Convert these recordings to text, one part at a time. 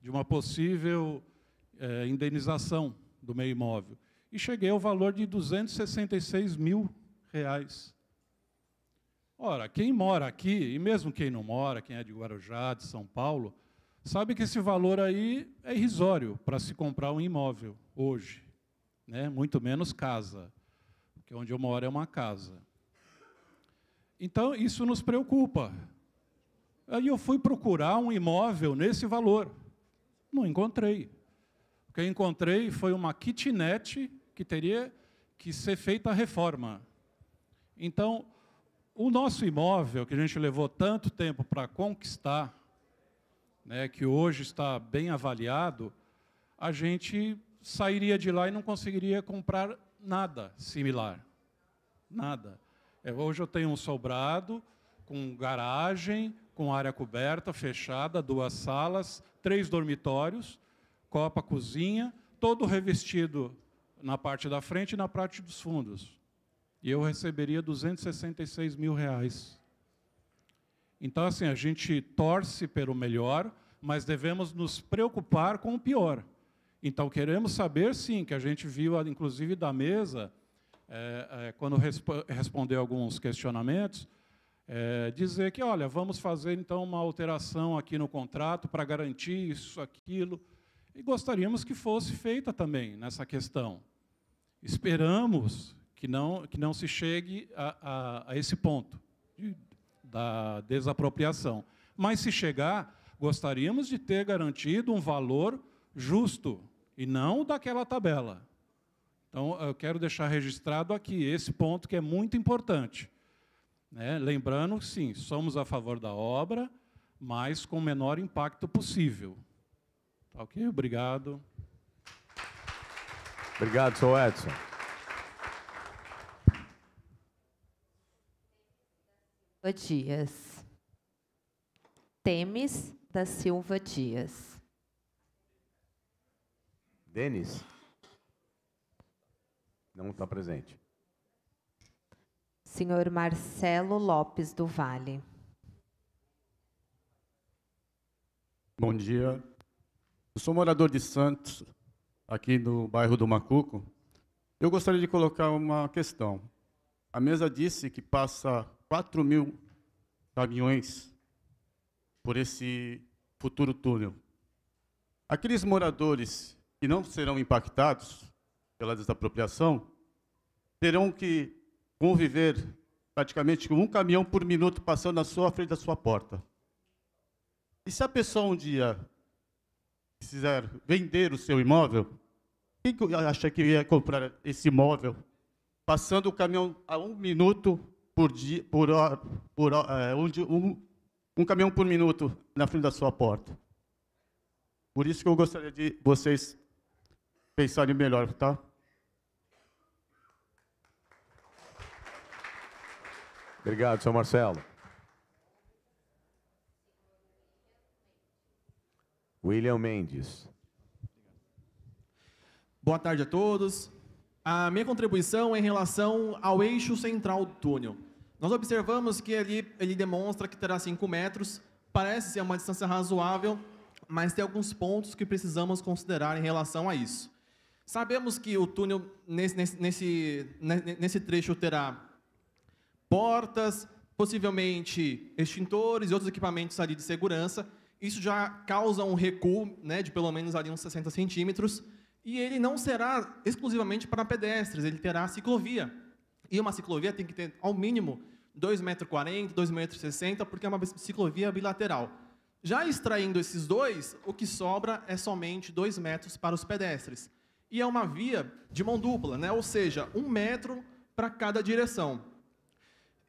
de uma possível é, indenização do meio imóvel. E cheguei ao valor de 266 mil reais. Ora, quem mora aqui, e mesmo quem não mora, quem é de Guarujá, de São Paulo, sabe que esse valor aí é irrisório para se comprar um imóvel hoje, né? muito menos casa, porque onde eu moro é uma casa. Então, isso nos preocupa. Aí eu fui procurar um imóvel nesse valor. Não encontrei. O que eu encontrei foi uma kitnet que teria que ser feita a reforma. Então, o nosso imóvel, que a gente levou tanto tempo para conquistar, né, que hoje está bem avaliado, a gente sairia de lá e não conseguiria comprar nada similar. Nada. É, hoje eu tenho um sobrado com garagem, com área coberta, fechada, duas salas, três dormitórios, copa, cozinha, todo revestido na parte da frente e na parte dos fundos. E eu receberia 266 mil reais. Então, assim, a gente torce pelo melhor, mas devemos nos preocupar com o pior. Então, queremos saber, sim, que a gente viu, inclusive, da mesa, é, é, quando resp respondeu alguns questionamentos, é, dizer que, olha, vamos fazer, então, uma alteração aqui no contrato para garantir isso, aquilo, e gostaríamos que fosse feita também nessa questão. Esperamos que não, que não se chegue a, a, a esse ponto de, da desapropriação. Mas, se chegar, gostaríamos de ter garantido um valor justo, e não daquela tabela. Então, eu quero deixar registrado aqui esse ponto que é muito importante. Né? Lembrando, sim, somos a favor da obra, mas com o menor impacto possível. Tá ok? Obrigado. Obrigado, sou Edson. Dias. Temes da Silva Dias. Denis? Não está presente. Senhor Marcelo Lopes do Vale. Bom dia. Eu sou morador de Santos, aqui no bairro do Macuco. Eu gostaria de colocar uma questão. A mesa disse que passa 4 mil caminhões por esse futuro túnel. Aqueles moradores que não serão impactados pela desapropriação terão que conviver praticamente com um caminhão por minuto passando na sua frente da sua porta. E se a pessoa um dia quiser vender o seu imóvel, quem acha que ia comprar esse imóvel passando o caminhão a um minuto por dia, por hora, por, é, um, um caminhão por minuto na frente da sua porta? Por isso que eu gostaria de vocês pensarem melhor, tá? Obrigado, senhor Marcelo. William Mendes. Boa tarde a todos. A minha contribuição é em relação ao eixo central do túnel. Nós observamos que ali ele demonstra que terá 5 metros, parece ser uma distância razoável, mas tem alguns pontos que precisamos considerar em relação a isso. Sabemos que o túnel, nesse, nesse, nesse trecho, terá portas, possivelmente extintores e outros equipamentos ali de segurança. Isso já causa um recuo né, de pelo menos ali uns 60 centímetros. E ele não será exclusivamente para pedestres, ele terá ciclovia. E uma ciclovia tem que ter, ao mínimo, 2,40 m, 2,60 m, porque é uma ciclovia bilateral. Já extraindo esses dois, o que sobra é somente 2 metros para os pedestres e é uma via de mão dupla, né? ou seja, um metro para cada direção.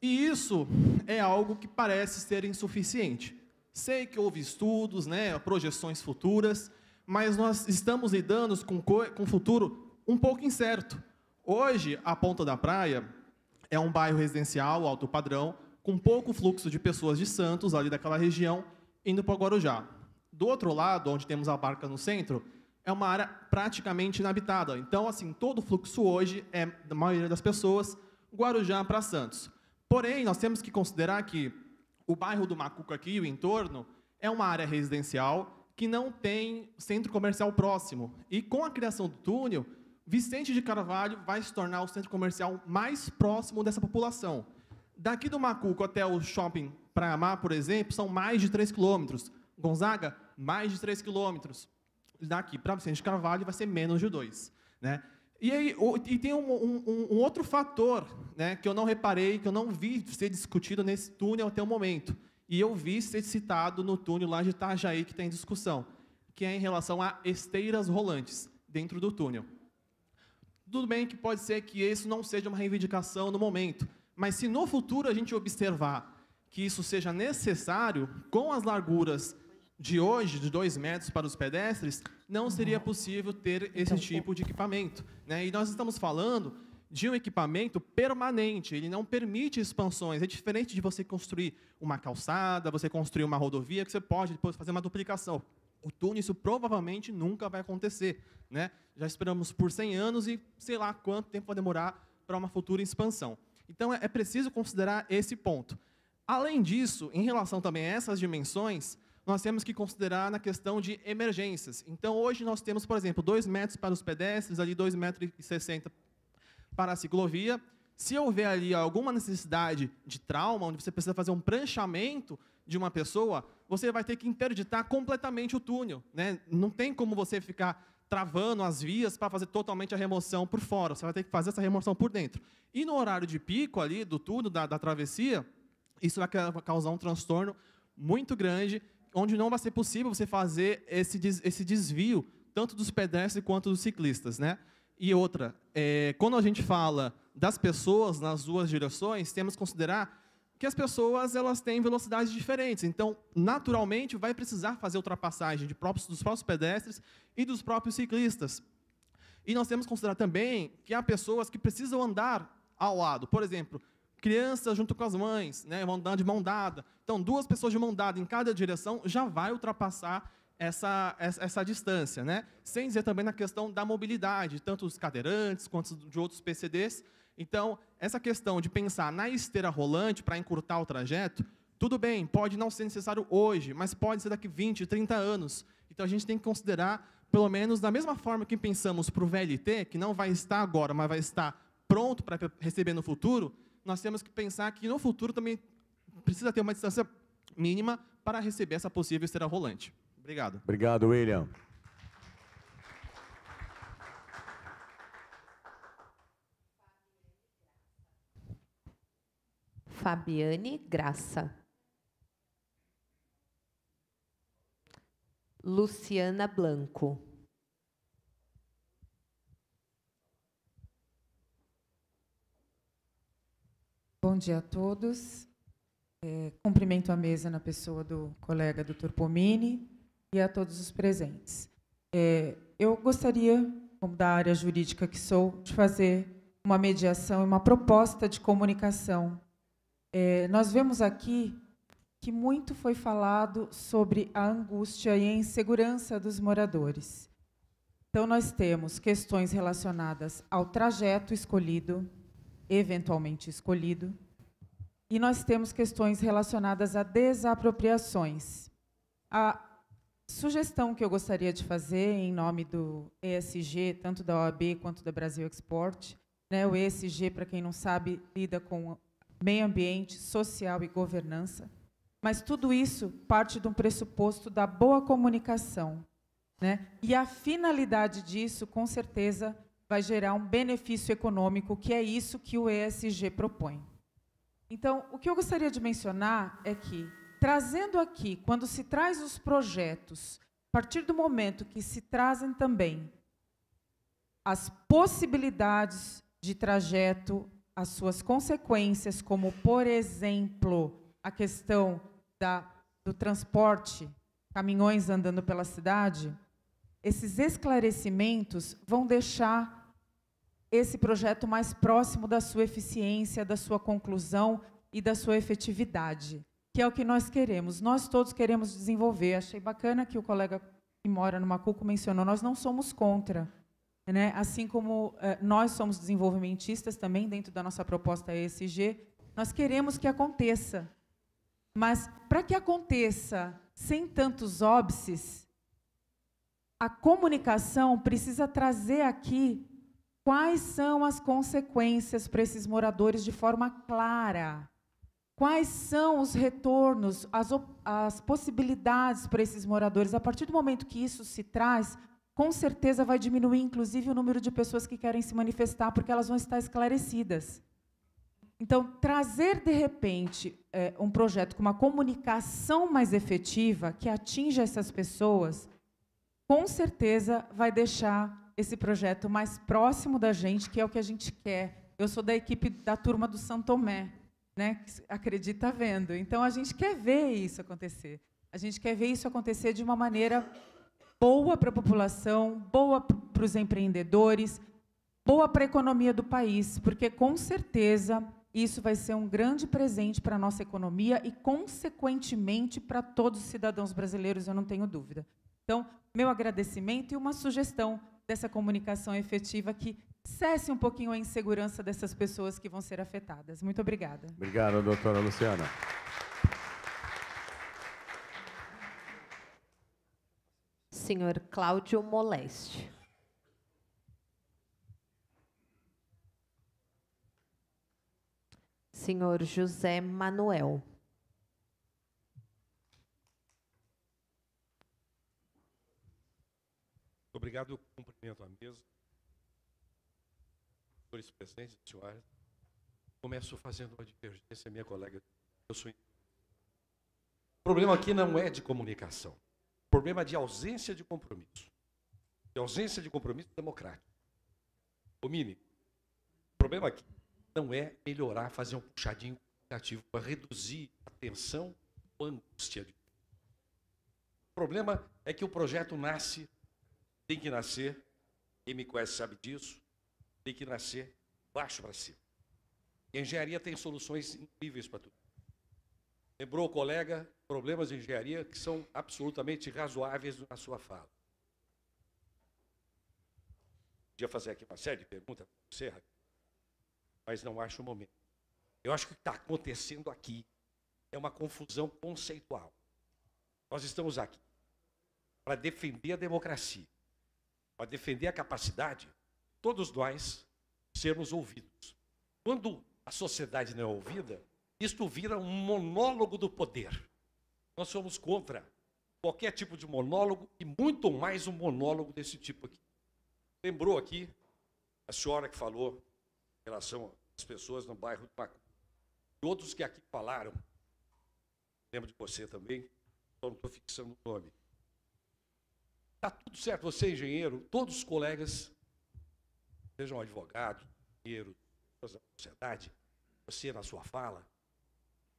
E isso é algo que parece ser insuficiente. Sei que houve estudos, né, projeções futuras, mas nós estamos lidando com, com um futuro um pouco incerto. Hoje, a Ponta da Praia é um bairro residencial alto padrão, com pouco fluxo de pessoas de Santos, ali daquela região, indo para Guarujá. Do outro lado, onde temos a barca no centro, é uma área praticamente inabitada. Então, assim, todo o fluxo hoje é, da maioria das pessoas, Guarujá para Santos. Porém, nós temos que considerar que o bairro do Macuco aqui, o entorno, é uma área residencial que não tem centro comercial próximo. E com a criação do túnel, Vicente de Carvalho vai se tornar o centro comercial mais próximo dessa população. Daqui do Macuco até o shopping Praia Mar, por exemplo, são mais de 3 quilômetros. Gonzaga, mais de 3 quilômetros. Daqui para Vicente de Carvalho vai ser menos de 2. Né? E, aí, e tem um, um, um, outro fator né, que eu não reparei, que eu não vi ser discutido nesse túnel até o momento. E eu vi ser citado no túnel lá de Itajaí, que tem discussão, que é em relação a esteiras rolantes dentro do túnel. Tudo bem que pode ser que isso não seja uma reivindicação no momento, mas se no futuro a gente observar que isso seja necessário, com as larguras de hoje, de dois metros para os pedestres, não seria possível ter esse tipo de equipamento. Né? E nós estamos falando de um equipamento permanente, ele não permite expansões. É diferente de você construir uma calçada, você construir uma rodovia, que você pode depois fazer uma duplicação. O túnel, isso provavelmente nunca vai acontecer. Né? Já esperamos por 100 anos e sei lá quanto tempo vai demorar para uma futura expansão. Então, é, é preciso considerar esse ponto. Além disso, em relação também a essas dimensões, nós temos que considerar na questão de emergências. Então, hoje nós temos, por exemplo, 2 metros para os pedestres, ali 2,60 metros para a ciclovia. Se houver ali alguma necessidade de trauma, onde você precisa fazer um pranchamento de uma pessoa, você vai ter que interditar completamente o túnel. Né? Não tem como você ficar travando as vias para fazer totalmente a remoção por fora. Você vai ter que fazer essa remoção por dentro. E no horário de pico ali do túnel, da, da travessia, isso vai causar um transtorno muito grande, onde não vai ser possível você fazer esse, esse desvio, tanto dos pedestres quanto dos ciclistas. Né? E outra, é, quando a gente fala das pessoas nas duas direções, temos que considerar que as pessoas elas têm velocidades diferentes. Então, naturalmente, vai precisar fazer ultrapassagem de próprios, dos próprios pedestres e dos próprios ciclistas. E nós temos que considerar também que há pessoas que precisam andar ao lado. Por exemplo, crianças junto com as mães, né, vão andar de mão dada. Então, duas pessoas de mão dada em cada direção já vai ultrapassar essa, essa, essa, distância. Né? Sem dizer também na questão da mobilidade, tanto os cadeirantes quanto de outros PCDs. Então, essa questão de pensar na esteira rolante para encurtar o trajeto, tudo bem, pode não ser necessário hoje, mas pode ser daqui 20, 30 anos. Então, a gente tem que considerar, pelo menos da mesma forma que pensamos para o VLT, que não vai estar agora, mas vai estar pronto para receber no futuro, nós temos que pensar que no futuro também precisa ter uma distância mínima para receber essa possível esteira rolante. Obrigado. Obrigado, William. Fabiane Graça. Luciana Blanco. Bom dia a todos. É, cumprimento a mesa na pessoa do colega Dr. Pomini e a todos os presentes. É, eu gostaria, como da área jurídica que sou, de fazer uma mediação e uma proposta de comunicação. É, nós vemos aqui que muito foi falado sobre a angústia e a insegurança dos moradores. Então, nós temos questões relacionadas ao trajeto escolhido, eventualmente escolhido, e nós temos questões relacionadas a desapropriações. A sugestão que eu gostaria de fazer em nome do ESG, tanto da OAB quanto da Brasil Export, né, o ESG, para quem não sabe, lida com meio ambiente, social e governança, mas tudo isso parte de um pressuposto da boa comunicação. Né? E a finalidade disso, com certeza, vai gerar um benefício econômico, que é isso que o ESG propõe. Então, o que eu gostaria de mencionar é que, trazendo aqui, quando se traz os projetos, a partir do momento que se trazem também as possibilidades de trajeto, as suas consequências, como, por exemplo, a questão da, do transporte, caminhões andando pela cidade, esses esclarecimentos vão deixar esse projeto mais próximo da sua eficiência, da sua conclusão e da sua efetividade, que é o que nós queremos. Nós todos queremos desenvolver. Achei bacana que o colega que mora no Macuco mencionou, nós não somos contra. Né? Assim como eh, nós somos desenvolvimentistas também, dentro da nossa proposta ESG, nós queremos que aconteça. Mas, para que aconteça sem tantos óbices, a comunicação precisa trazer aqui quais são as consequências para esses moradores de forma clara. Quais são os retornos, as, as possibilidades para esses moradores? A partir do momento que isso se traz, com certeza vai diminuir, inclusive, o número de pessoas que querem se manifestar, porque elas vão estar esclarecidas. Então, trazer, de repente, eh, um projeto com uma comunicação mais efetiva, que atinja essas pessoas, com certeza vai deixar esse projeto mais próximo da gente, que é o que a gente quer. Eu sou da equipe da turma do Santomé, né, que s- acredita vendo. Então, a gente quer ver isso acontecer. A gente quer ver isso acontecer de uma maneira boa para a população, boa para os empreendedores, boa para a economia do país, porque com certeza isso vai ser um grande presente para a nossa economia e, consequentemente, para todos os cidadãos brasileiros, eu não tenho dúvida. Então, meu agradecimento e uma sugestão dessa comunicação efetiva que cesse um pouquinho a insegurança dessas pessoas que vão ser afetadas. Muito obrigada. Obrigado, doutora Luciana. Senhor Cláudio Moleste. Senhor José Manuel. Obrigado, eu cumprimento a mesa. Senhores presentes, senhoras. Começo fazendo uma divergência, minha colega. Eu sou. O problema aqui não é de comunicação. O problema é de ausência de compromisso. De ausência de compromisso democrático. O Mini, o problema aqui não é melhorar, fazer um puxadinho comunicativo para reduzir a tensão ou a angústia. O problema é que o projeto nasce tem que nascer, quem me conhece sabe disso, tem que nascer baixo para cima. E a engenharia tem soluções incríveis para tudo. Lembrou o colega problemas de engenharia que são absolutamente razoáveis na sua fala. Podia fazer aqui uma série de perguntas para você, mas não acho o momento. Eu acho que o que está acontecendo aqui é uma confusão conceitual. Nós estamos aqui para defender a democracia para defender a capacidade, todos nós sermos ouvidos. Quando a sociedade não é ouvida, isto vira um monólogo do poder. Nós somos contra qualquer tipo de monólogo e muito mais um monólogo desse tipo aqui. Lembrou aqui a senhora que falou em relação às pessoas no bairro do Pacu. E outros que aqui falaram, lembro de você também, só não estou fixando o nome. Está tudo certo, você é engenheiro, todos os colegas, sejam advogados, engenheiros, pessoas da sociedade, você na sua fala,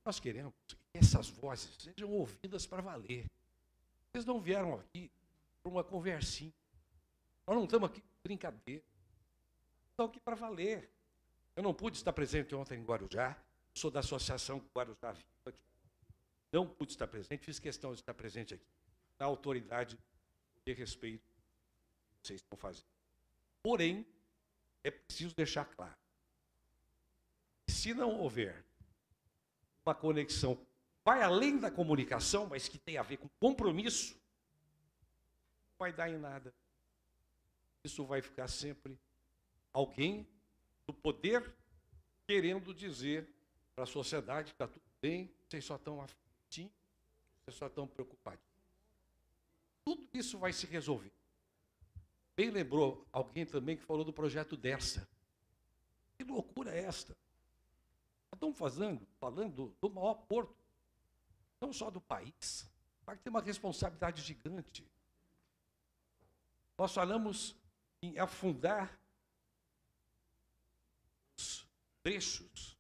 nós queremos que essas vozes sejam ouvidas para valer. Vocês não vieram aqui para uma conversinha. Nós não estamos aqui para brincadeira. Estamos aqui para valer. Eu não pude estar presente ontem em Guarujá, sou da Associação Guarujá Viva. Não pude estar presente, fiz questão de estar presente aqui, na autoridade de respeito que vocês estão fazendo. Porém, é preciso deixar claro: se não houver uma conexão, vai além da comunicação, mas que tem a ver com compromisso, não vai dar em nada. Isso vai ficar sempre alguém do poder querendo dizer para a sociedade que está tudo bem, vocês só estão afim, vocês só estão preocupados. Isso vai se resolver. Bem lembrou alguém também que falou do projeto dessa. Que loucura é esta? Estamos fazendo, falando do maior porto, não só do país, mas que tem uma responsabilidade gigante. Nós falamos em afundar os trechos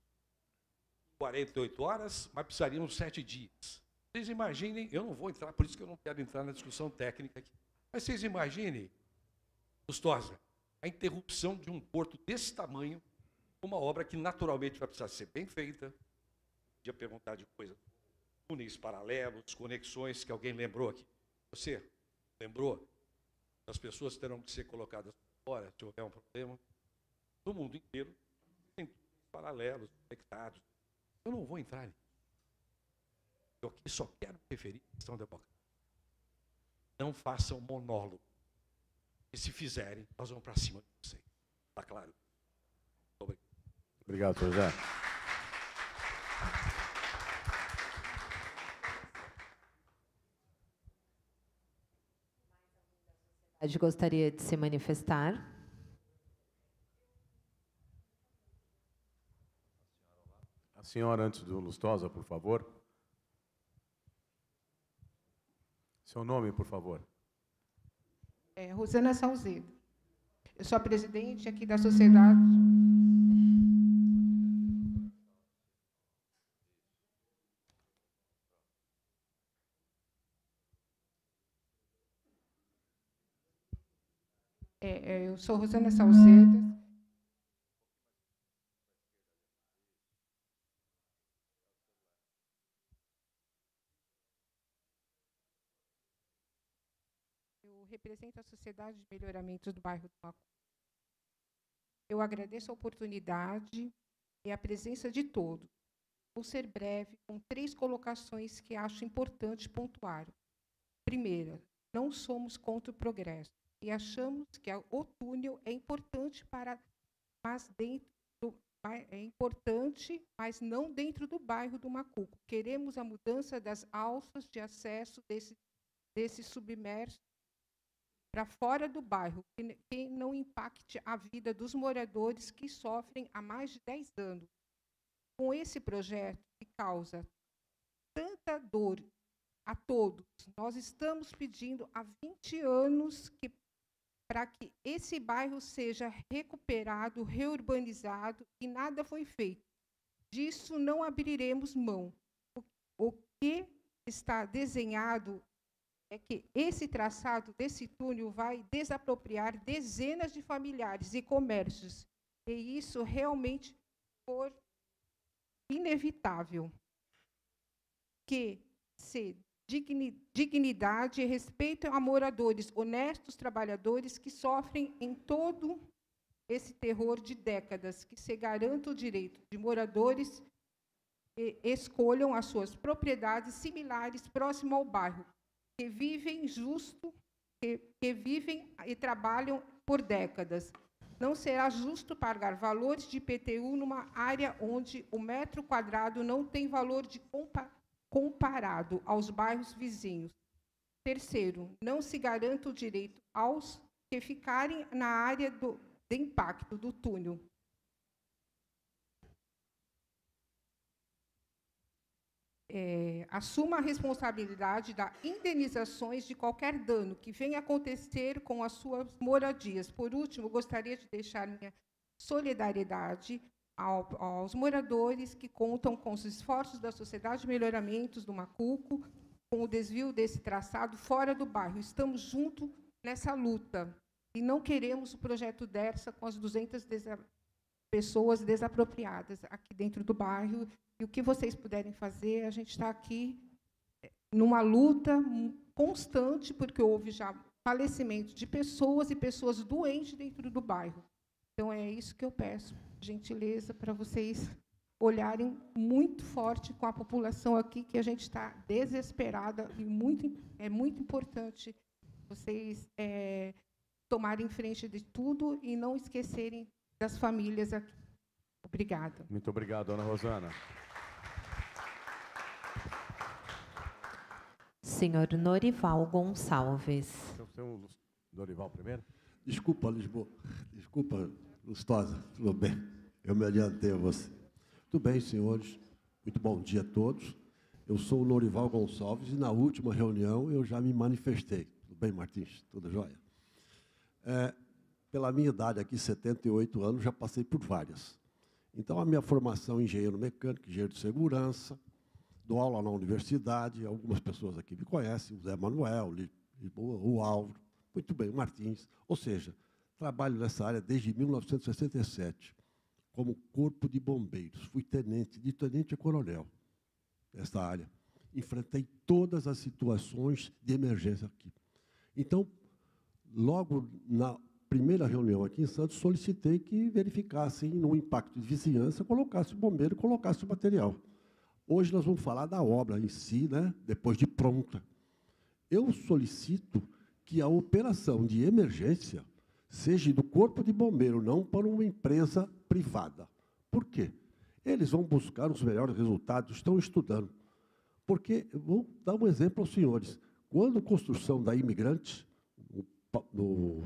48 horas, mas precisaríamos sete dias. Vocês imaginem, eu não vou entrar, por isso que eu não quero entrar na discussão técnica aqui, mas vocês imaginem, Gustosa, a interrupção de um porto desse tamanho, uma obra que naturalmente vai precisar ser bem feita, podia perguntar de coisa, túneis paralelos, conexões que alguém lembrou aqui. Você lembrou? As pessoas terão que ser colocadas fora se houver um problema. No mundo inteiro tem paralelos, conectados. Eu não vou entrar nisso. Eu aqui só quero referir a questão democrática. Não façam monólogo. E se fizerem, nós vamos para cima de vocês. Tá claro? Obrigado, senhor José. Gostaria de se manifestar. A senhora, antes do Lustosa, por favor. Seu nome, por favor. É, Rosana Salzedo. Eu sou a presidente aqui da sociedade. É, é, eu sou Rosana Salzedo. Eu represento a Sociedade de Melhoramento do Bairro do Macu. Eu agradeço a oportunidade e a presença de todos. Vou ser breve com três colocações que acho importante pontuar. Primeira, não somos contra o progresso e achamos que o túnel é importante para, mas dentro do, é importante, mas não dentro do bairro do Macuco. Queremos a mudança das alças de acesso desse, desse submerso para fora do bairro, que, que não impacte a vida dos moradores que sofrem há mais de 10 anos. Com esse projeto que causa tanta dor a todos, nós estamos pedindo há 20 anos que para que esse bairro seja recuperado, reurbanizado e nada foi feito. Disso não abriremos mão. O, o que está desenhado é que esse traçado desse túnel vai desapropriar dezenas de familiares e comércios. E isso realmente for inevitável. Que se digni- dignidade e respeito a moradores honestos, trabalhadores que sofrem em todo esse terror de décadas, que se garanta o direito de moradores escolham as suas propriedades similares próximo ao bairro, que vivem justo, que, que vivem e trabalham por décadas. Não será justo pagar valores de IPTU numa área onde o metro quadrado não tem valor de compa comparado aos bairros vizinhos. Terceiro, não se garanta o direito aos que ficarem na área do, de impacto do túnel. É, assuma a responsabilidade da indenizações de qualquer dano que venha acontecer com as suas moradias. Por último, gostaria de deixar minha solidariedade ao, aos moradores que contam com os esforços da Sociedade de Melhoramentos do Macuco, com o desvio desse traçado fora do bairro. Estamos juntos nessa luta e não queremos o projeto DERSA com as 200 desa pessoas desapropriadas aqui dentro do bairro. E o que vocês puderem fazer, a gente está aqui eh, numa luta constante, porque houve já falecimento de pessoas e pessoas doentes dentro do bairro. Então, é isso que eu peço, gentileza, para vocês olharem muito forte com a população aqui, que a gente está desesperada e muito, é muito importante vocês eh, tomarem frente de tudo e não esquecerem das famílias aqui. Obrigada. Muito obrigado, Ana Rosana. Senhor Norival Gonçalves. Deixa eu ser o Lus- Dorival primeiro. Desculpa, Lisboa. Desculpa, Lustosa. Tudo bem? Eu me adiantei a você. Tudo bem, senhores. Muito bom dia a todos. Eu sou o Norival Gonçalves e na última reunião eu já me manifestei. Tudo bem, Martins? Tudo jóia? É, pela minha idade aqui, 78 anos, já passei por várias. Então, a minha formação em engenheiro mecânico, engenheiro de segurança, dou aula na universidade, algumas pessoas aqui me conhecem, o Zé Manuel, o Álvaro, muito bem, o Martins. Ou seja, trabalho nessa área desde 1967, como corpo de bombeiros. Fui tenente, de tenente a coronel, nessa área. Enfrentei todas as situações de emergência aqui. Então, logo na primeira reunião aqui em Santos, solicitei que verificassem no impacto de vizinhança, colocasse o bombeiro, colocasse o material. Hoje nós vamos falar da obra em si, né, depois de pronta. Eu solicito que a operação de emergência seja do corpo de bombeiro, não para uma empresa privada. Por quê? Eles vão buscar os melhores resultados, estão estudando. Porque, vou dar um exemplo aos senhores. Quando construção da imigrante, no,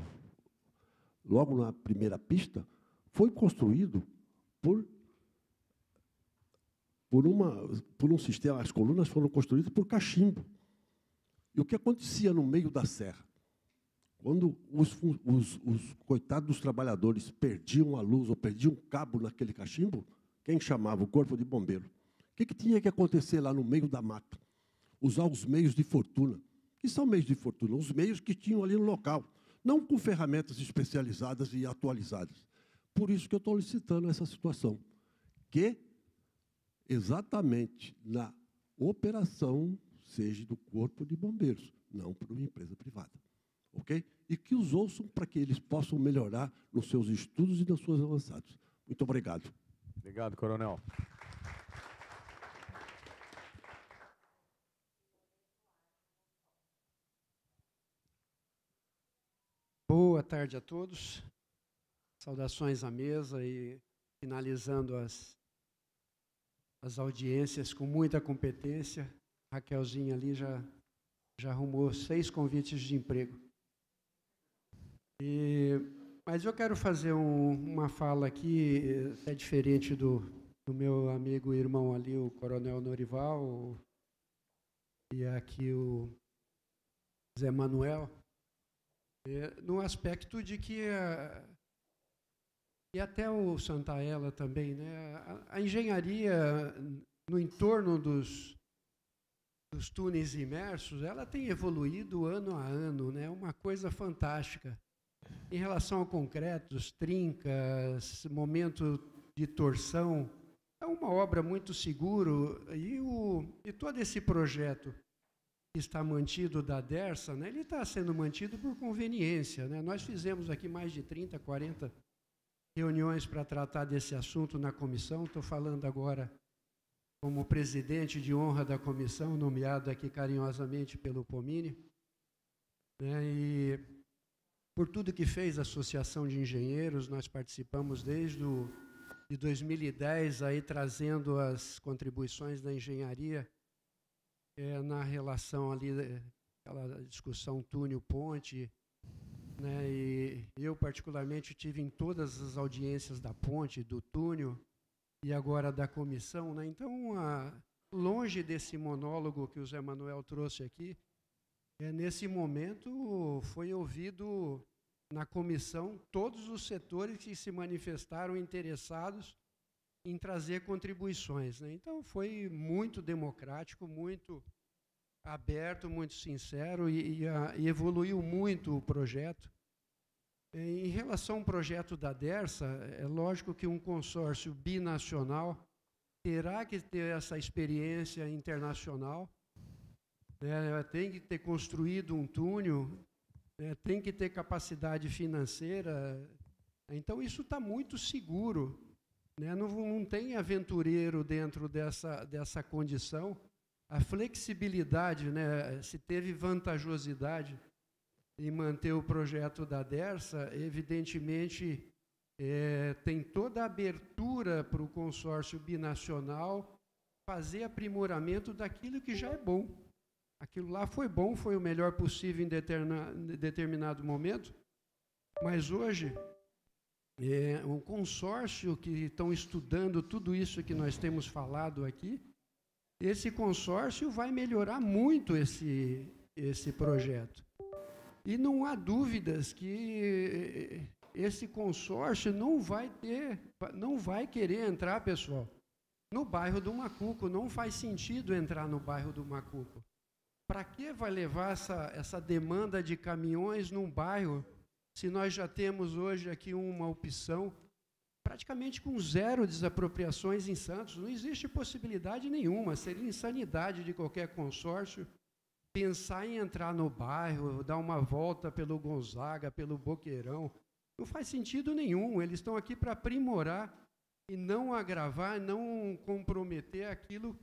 logo na primeira pista, foi construído por, por, uma, por um sistema, as colunas foram construídas por cachimbo. E o que acontecia no meio da serra? Quando os, os, os coitados dos trabalhadores perdiam a luz ou perdiam um cabo naquele cachimbo, quem chamava o corpo de bombeiro? O que, que tinha que acontecer lá no meio da mata? Usar os meios de fortuna. Que são meios de fortuna? Os meios que tinham ali no local, não com ferramentas especializadas e atualizadas. Por isso que eu estou licitando essa situação, que exatamente na operação seja do corpo de bombeiros, não por uma empresa privada. Ok? E que os ouçam para que eles possam melhorar nos seus estudos e nas suas avançados. Muito obrigado. Obrigado, coronel. Boa tarde a todos. Saudações à mesa e finalizando as, as audiências com muita competência. Raquelzinha ali já, já arrumou seis convites de emprego. E, mas eu quero fazer um, uma fala aqui, é diferente do, do meu amigo e irmão ali, o Coronel Norival, e aqui o Zé Manuel, é, no aspecto de que a, e até o Santaella também, né? A, a, engenharia no entorno dos, dos túneis imersos, ela tem evoluído ano a ano, né? Uma coisa fantástica. Em relação ao concreto, os trincas, momento de torção, é uma obra muito seguro e, o, e todo esse projeto está mantido da DERSA, né, ele está sendo mantido por conveniência. Né? Nós fizemos aqui mais de 30, 40 reuniões para tratar desse assunto na comissão. Estou falando agora como presidente de honra da comissão, nomeado aqui carinhosamente pelo Pomini. Né? E por tudo que fez a Associação de Engenheiros, nós participamos desde o, de 2010, aí trazendo as contribuições da engenharia é, na relação ali, é, aquela discussão túnel-ponte, né, e eu particularmente tive em todas as audiências da ponte, do túnel e agora da comissão, né, então a, longe desse monólogo que o Zé Manuel trouxe aqui, é, nesse momento foi ouvido na comissão todos os setores que se manifestaram interessados em trazer contribuições. Né? Então foi muito democrático, muito aberto, muito sincero e, e, a, e, evoluiu muito o projeto. Em relação ao projeto da DERSA, é lógico que um consórcio binacional terá que ter essa experiência internacional né, tem que ter construído um túnel, né, tem que ter capacidade financeira. Então, isso está muito seguro. Né, não, não tem aventureiro dentro dessa, dessa condição. A flexibilidade, né, se teve vantajosidade em manter o projeto da DERSA, evidentemente é, tem toda a abertura para o consórcio binacional fazer aprimoramento daquilo que já é bom. Aquilo lá foi bom, foi o melhor possível em determinado momento, mas hoje, é, um consórcio que estão estudando tudo isso que nós temos falado aqui, esse consórcio vai melhorar muito esse, esse projeto. E não há dúvidas que esse consórcio não vai ter, não vai querer entrar, pessoal, no bairro do Macuco. Não faz sentido entrar no bairro do Macuco. Para que vai levar essa, essa demanda de caminhões num bairro se nós já temos hoje aqui uma opção praticamente com zero desapropriações em Santos? Não existe possibilidade nenhuma, seria insanidade de qualquer consórcio pensar em entrar no bairro, dar uma volta pelo Gonzaga, pelo Boqueirão. Não faz sentido nenhum. Eles estão aqui para aprimorar e não agravar, não comprometer aquilo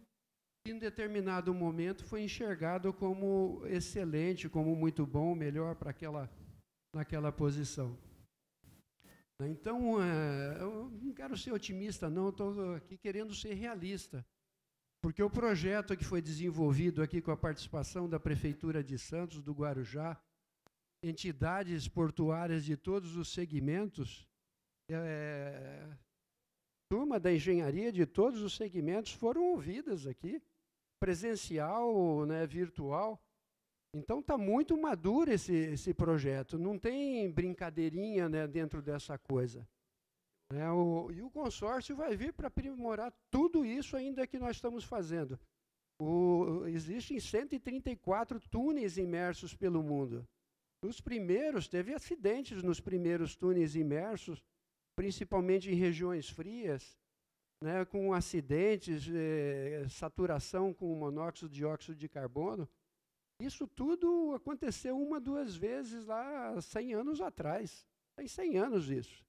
em determinado momento foi enxergado como excelente, como muito bom, melhor para aquela naquela posição. Então, é, eu não quero ser otimista, não, estou aqui querendo ser realista. Porque o projeto que foi desenvolvido aqui com a participação da Prefeitura de Santos, do Guarujá, entidades portuárias de todos os segmentos, é, turma da engenharia de todos os segmentos foram ouvidas aqui, presencial, né, virtual. Então está muito maduro esse, esse projeto, não tem brincadeirinha né, dentro dessa coisa. É, o, e o consórcio vai vir para aprimorar tudo isso ainda que nós estamos fazendo. O, existem 134 túneis imersos pelo mundo. Os primeiros, teve acidentes nos primeiros túneis imersos, principalmente em regiões frias, né, com acidentes, eh, saturação com monóxido de dióxido de carbono. Isso tudo aconteceu uma, duas vezes lá 100 anos atrás. Tem 100 anos isso.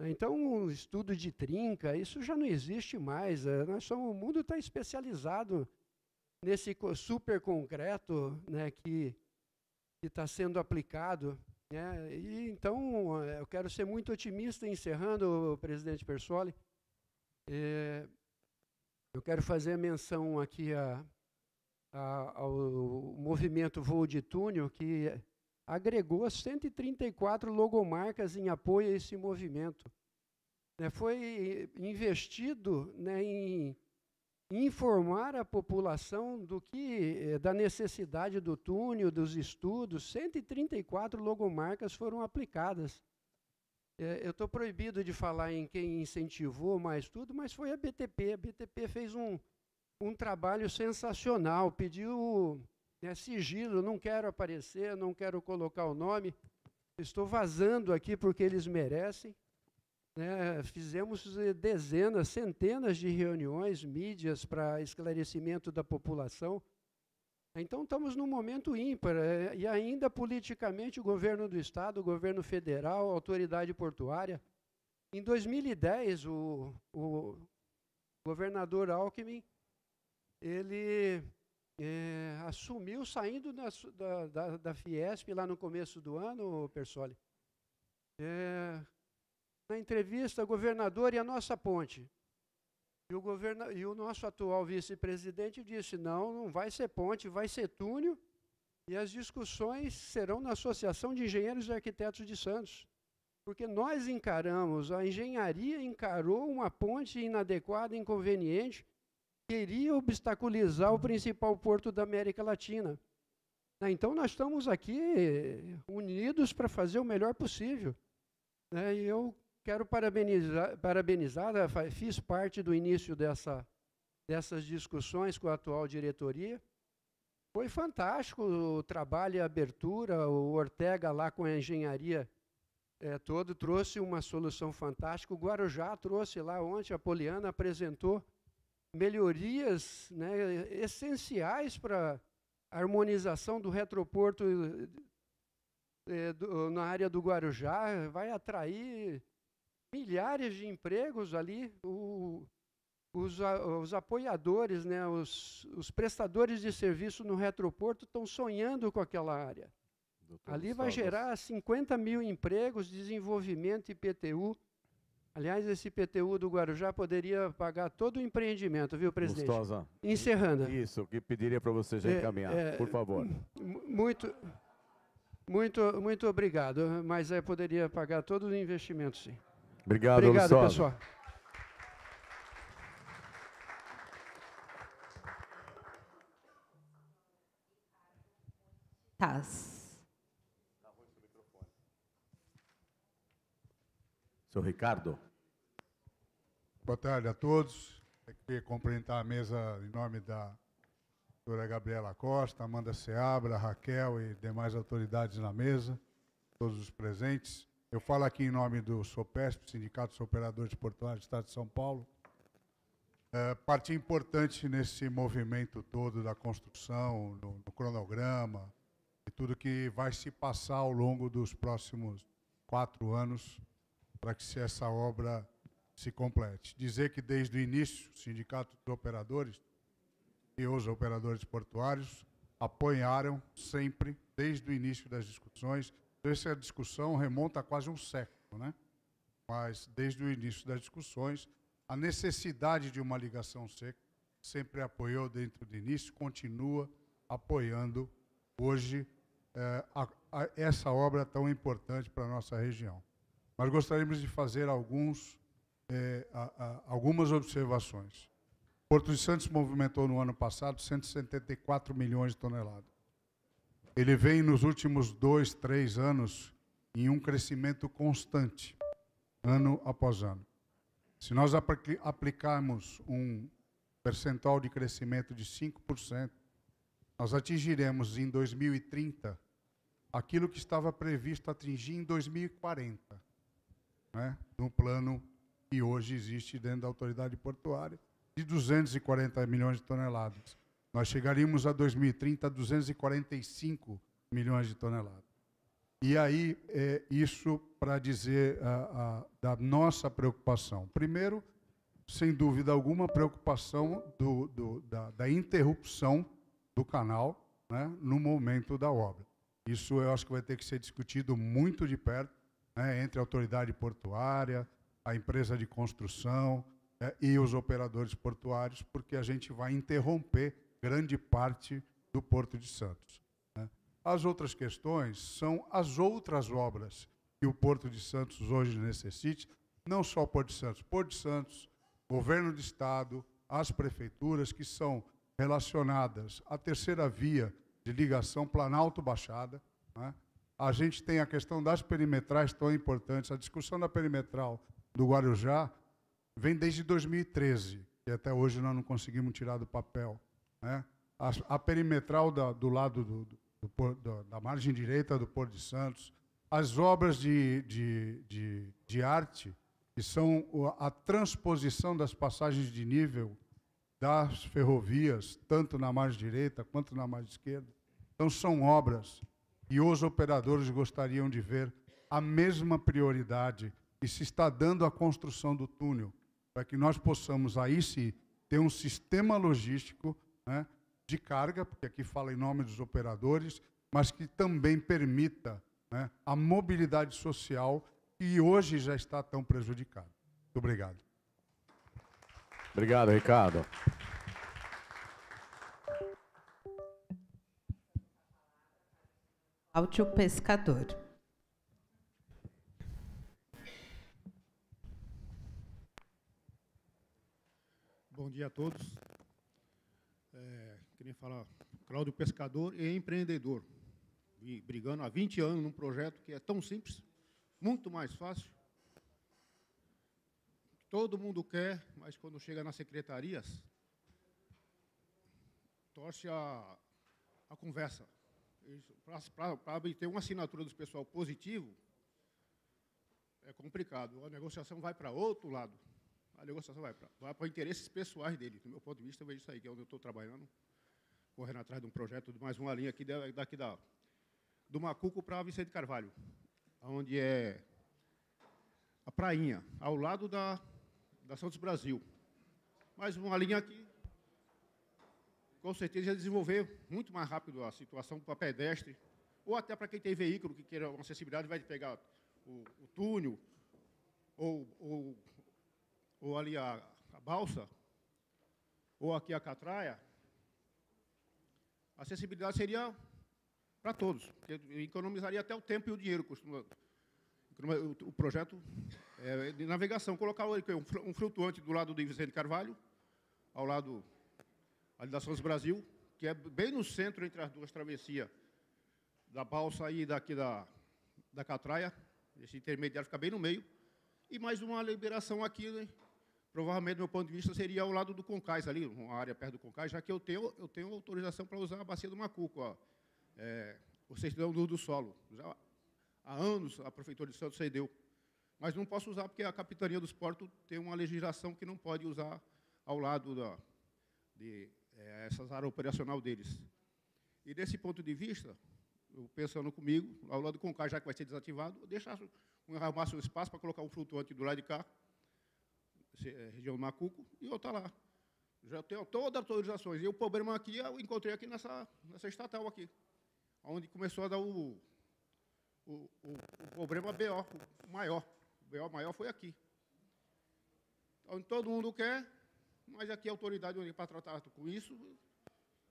Então, estudo de trinca, isso já não existe mais. É, nós somos, o mundo está especializado nesse super concreto né, que está sendo aplicado. Né? E, então, é, eu quero ser muito otimista, encerrando, presidente Persoli. É, eu quero fazer menção aqui a, a, ao movimento Voo de Túnel, que agregou 134 logomarcas em apoio a esse movimento. Né, foi investido né, em informar a população do que eh, da necessidade do túnel, dos estudos. 134 logomarcas foram aplicadas. É, eu estou proibido de falar em quem incentivou mais tudo, mas foi a BTP. A BTP fez um, um trabalho sensacional, pediu né, sigilo, não quero aparecer, não quero colocar o nome, estou vazando aqui porque eles merecem. Né, fizemos eh, dezenas, centenas de reuniões, mídias para esclarecimento da população. Então estamos num momento ímpar eh, e ainda politicamente o governo do estado, o governo federal, a autoridade portuária. Em 2010 o, o governador Alckmin ele é, assumiu saindo da, da, da, Fiesp lá no começo do ano, Persoli. É, na entrevista, governador e a nossa ponte. E o, governa, e o nosso atual vice-presidente disse: não, não vai ser ponte, vai ser túnel. E as discussões serão na Associação de Engenheiros e Arquitetos de Santos. Porque nós encaramos, a engenharia encarou uma ponte inadequada, inconveniente, queria obstaculizar o principal porto da América Latina. Né, então, nós estamos aqui unidos para fazer o melhor possível. Né, e eu quero parabenizar, parabenizar, né, fiz parte do início dessa, dessas discussões com a atual diretoria. Foi fantástico o trabalho e a abertura, o Ortega lá com a engenharia é, todo trouxe uma solução fantástica. O Guarujá trouxe lá ontem, a Poliana apresentou melhorias né, essenciais para a harmonização do retroporto é, do, na área do Guarujá, vai atrair milhares de empregos ali. O, os, os, apoiadores, né, os, os, prestadores de serviço no retroporto estão sonhando com aquela área. Doutor ali vai gerar 50 mil empregos, desenvolvimento IPTU. Aliás, esse IPTU do Guarujá poderia pagar todo o empreendimento, viu, presidente? Gustosa. Encerrando. Isso, que pediria para você já é, encaminhar, é, por favor. Muito, muito, muito obrigado, mas é, poderia pagar todo o investimento, sim. Obrigado, Obrigado, Lustosa. pessoal. Taz. Seu Ricardo. Boa tarde a todos. Queria cumprimentar a mesa em nome da doutora Gabriela Costa, Amanda Seabra, Raquel e demais autoridades na mesa, todos os presentes. Eu falo aqui em nome do SOPESP, Sindicato dos Operadores Portuários do Estado de São Paulo. É, parte importante nesse movimento todo da construção, no, no cronograma, e tudo que vai se passar ao longo dos próximos quatro anos para que essa obra se complete. Dizer que desde o início, o Sindicato de Operadores e os operadores portuários apoiaram sempre, desde o início das discussões. Essa discussão remonta a quase um século, né? mas desde o início das discussões, a necessidade de uma ligação seca sempre apoiou dentro do início, continua apoiando hoje eh, a, a, essa obra tão importante para a nossa região. Mas gostaríamos de fazer alguns, eh, a, algumas observações. Porto de Santos movimentou no ano passado 174 milhões de toneladas. Ele vem nos últimos dois, três anos em um crescimento constante, ano após ano. Se nós aplicarmos um percentual de crescimento de 5%, nós atingiremos em 2030 aquilo que estava previsto atingir em 2040, né, no plano que hoje existe dentro da autoridade portuária, de 240 milhões de toneladas. Nós chegaríamos a 2030 a 245 milhões de toneladas. E aí, é isso para dizer a, a, da nossa preocupação. Primeiro, sem dúvida alguma, preocupação do, do, da, da, interrupção do canal né, no momento da obra. Isso eu acho que vai ter que ser discutido muito de perto né, entre a autoridade portuária, a empresa de construção, é, e os operadores portuários, porque a gente vai interromper grande parte do Porto de Santos. Né? As outras questões são as outras obras que o Porto de Santos hoje necessite, não só o Porto de Santos, Porto de Santos, governo de Estado, as prefeituras que são relacionadas à terceira via de ligação Planalto-Baixada. Né? A gente tem a questão das perimetrais tão importantes. A discussão da perimetral do Guarujá vem desde 2013, e até hoje nós não conseguimos tirar do papel. Né? A, a perimetral da, do lado do, do, do, da margem direita do Porto de Santos, as obras de, de, de, de arte, que são a transposição das passagens de nível das ferrovias, tanto na margem direita quanto na margem esquerda. Então, são obras que os operadores gostariam de ver a mesma prioridade que se está dando à construção do túnel para que nós possamos aí sim ter um sistema logístico né, de carga, porque aqui fala em nome dos operadores, mas que também permita né, a mobilidade social que hoje já está tão prejudicada. Muito obrigado. Obrigado, Ricardo. Áudio Pescador. Bom dia a todos. É, queria falar, Cláudio Pescador e empreendedor. E brigando há 20 anos num projeto que é tão simples, muito mais fácil. Todo mundo quer, mas quando chega nas secretarias, torce a, a conversa. Para ter uma assinatura do pessoal positivo, é complicado. A negociação vai para outro lado a negociação vai para vai interesses pessoais dele. Do meu ponto de vista, eu vejo isso aí, que é onde eu estou trabalhando, correndo atrás de um projeto de mais uma linha aqui daqui da, do Macuco para Vicente Carvalho, onde é a prainha, ao lado da, da Santos Brasil. Mais uma linha aqui, com certeza ia desenvolver muito mais rápido a situação para pedestre, ou até para quem tem veículo que queira uma acessibilidade, vai pegar o, o túnel, ou, ou ou ali a, a balsa, ou aqui a catraia, a acessibilidade seria para todos, economizaria até o tempo e o dinheiro. Costuma, o, projeto é de navegação, colocar um flutuante do lado do Vicente Carvalho, ao lado ali da Sons Brasil, que é bem no centro entre as duas travessias, da balsa e daqui da, da catraia, esse intermediário fica bem no meio, e mais uma liberação aqui né, provavelmente, do meu ponto de vista, seria ao lado do Concais, ali, uma área perto do Concais, já que eu tenho, eu tenho autorização para usar a bacia do Macuco, ó, é, o certidão do, do solo. Já há anos a Prefeitura de Santos cedeu. Mas não posso usar porque a Capitania dos Portos tem uma legislação que não pode usar ao lado da, de é, essas áreas operacional deles. E desse ponto de vista, eu pensando comigo, ao lado do Concais, já que vai ser desativado, eu deixasse um, um espaço para colocar um flutuante do lado de cá, região do Macuco, e eu estar lá. Já tenho todas as autorizações. E o problema aqui, eu encontrei aqui nessa, nessa estatal aqui, onde começou a dar o, o, o, o problema BO, maior. O BO maior foi aqui. Onde todo mundo quer, mas aqui a autoridade para tratar com isso,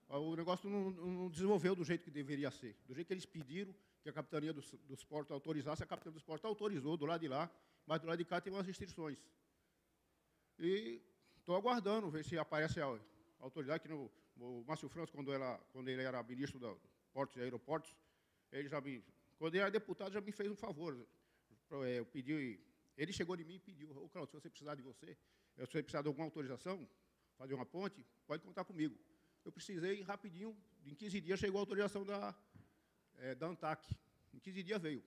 o negócio não, não, desenvolveu do jeito que deveria ser. Do jeito que eles pediram que a capitania dos, dos portos autorizasse, a capitania dos portos autorizou do lado de lá, mas do lado de cá tem umas restrições. E estou aguardando ver se aparece a autoridade, que no, o Márcio França, quando, ela, quando ele era ministro da Portos e Aeroportos, ele já me, quando ele era deputado, já me fez um favor. É, eu pedi, ele chegou em mim e pediu, ô, Claudio, se você precisar de você, se você precisar de alguma autorização, fazer uma ponte, pode contar comigo. Eu precisei, rapidinho, em 15 dias chegou a autorização da, é, da ANTAC. Em 15 dias veio.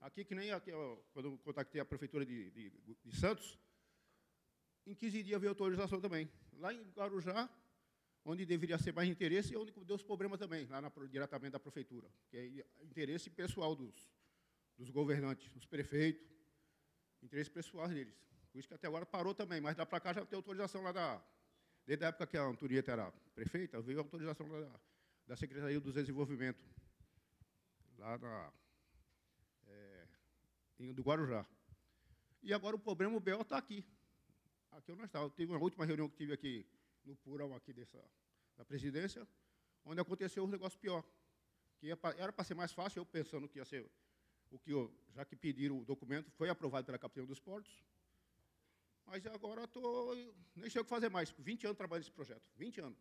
Aqui, que nem aqui, quando eu contactei a prefeitura de, de, de Santos, em 15 dias veio autorização também. Lá em Guarujá, onde deveria ser mais interesse, e onde deu os problemas também, lá na, diretamente da prefeitura, que é interesse pessoal dos, dos governantes, dos prefeitos, interesse pessoal deles. Por isso que até agora parou também, mas dá para cá já tem autorização lá da. Desde a época que a Antonieta era prefeita, veio a autorização da, da Secretaria do Desenvolvimento, lá na, é, do Guarujá. E agora o problema, o BO está aqui. Aqui eu não estava. Teve uma última reunião que tive aqui no Purão aqui dessa, da presidência, onde aconteceu um negócio pior. Que era para ser mais fácil, eu pensando que ia ser o que eu, já que pediram o documento, foi aprovado pela Capitania dos Portos. Mas agora estou. Nem sei o que fazer mais. 20 anos trabalhando nesse projeto. 20 anos.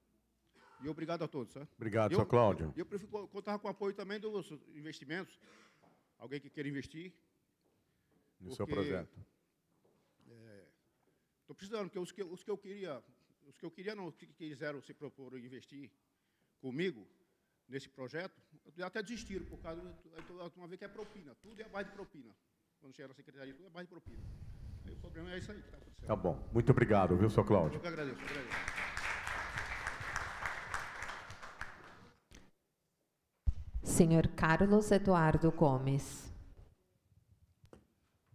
E obrigado a todos. Tá? Obrigado, eu, senhor Cláudio. Eu, eu prefiro contar com o apoio também dos investimentos. Alguém que queira investir. No seu projeto. Estou precisando, porque os que, os que eu queria, os que eu queria não que quiseram se propor investir comigo nesse projeto, até desistiram, por causa de uma vez que é propina. Tudo é mais de propina. Quando chega na secretaria, tudo é mais de propina. Aí o problema é isso aí que está acontecendo. Tá bom. Muito obrigado, viu, senhor Cláudio? Eu que agradeço, eu agradeço. Senhor Carlos Eduardo Gomes.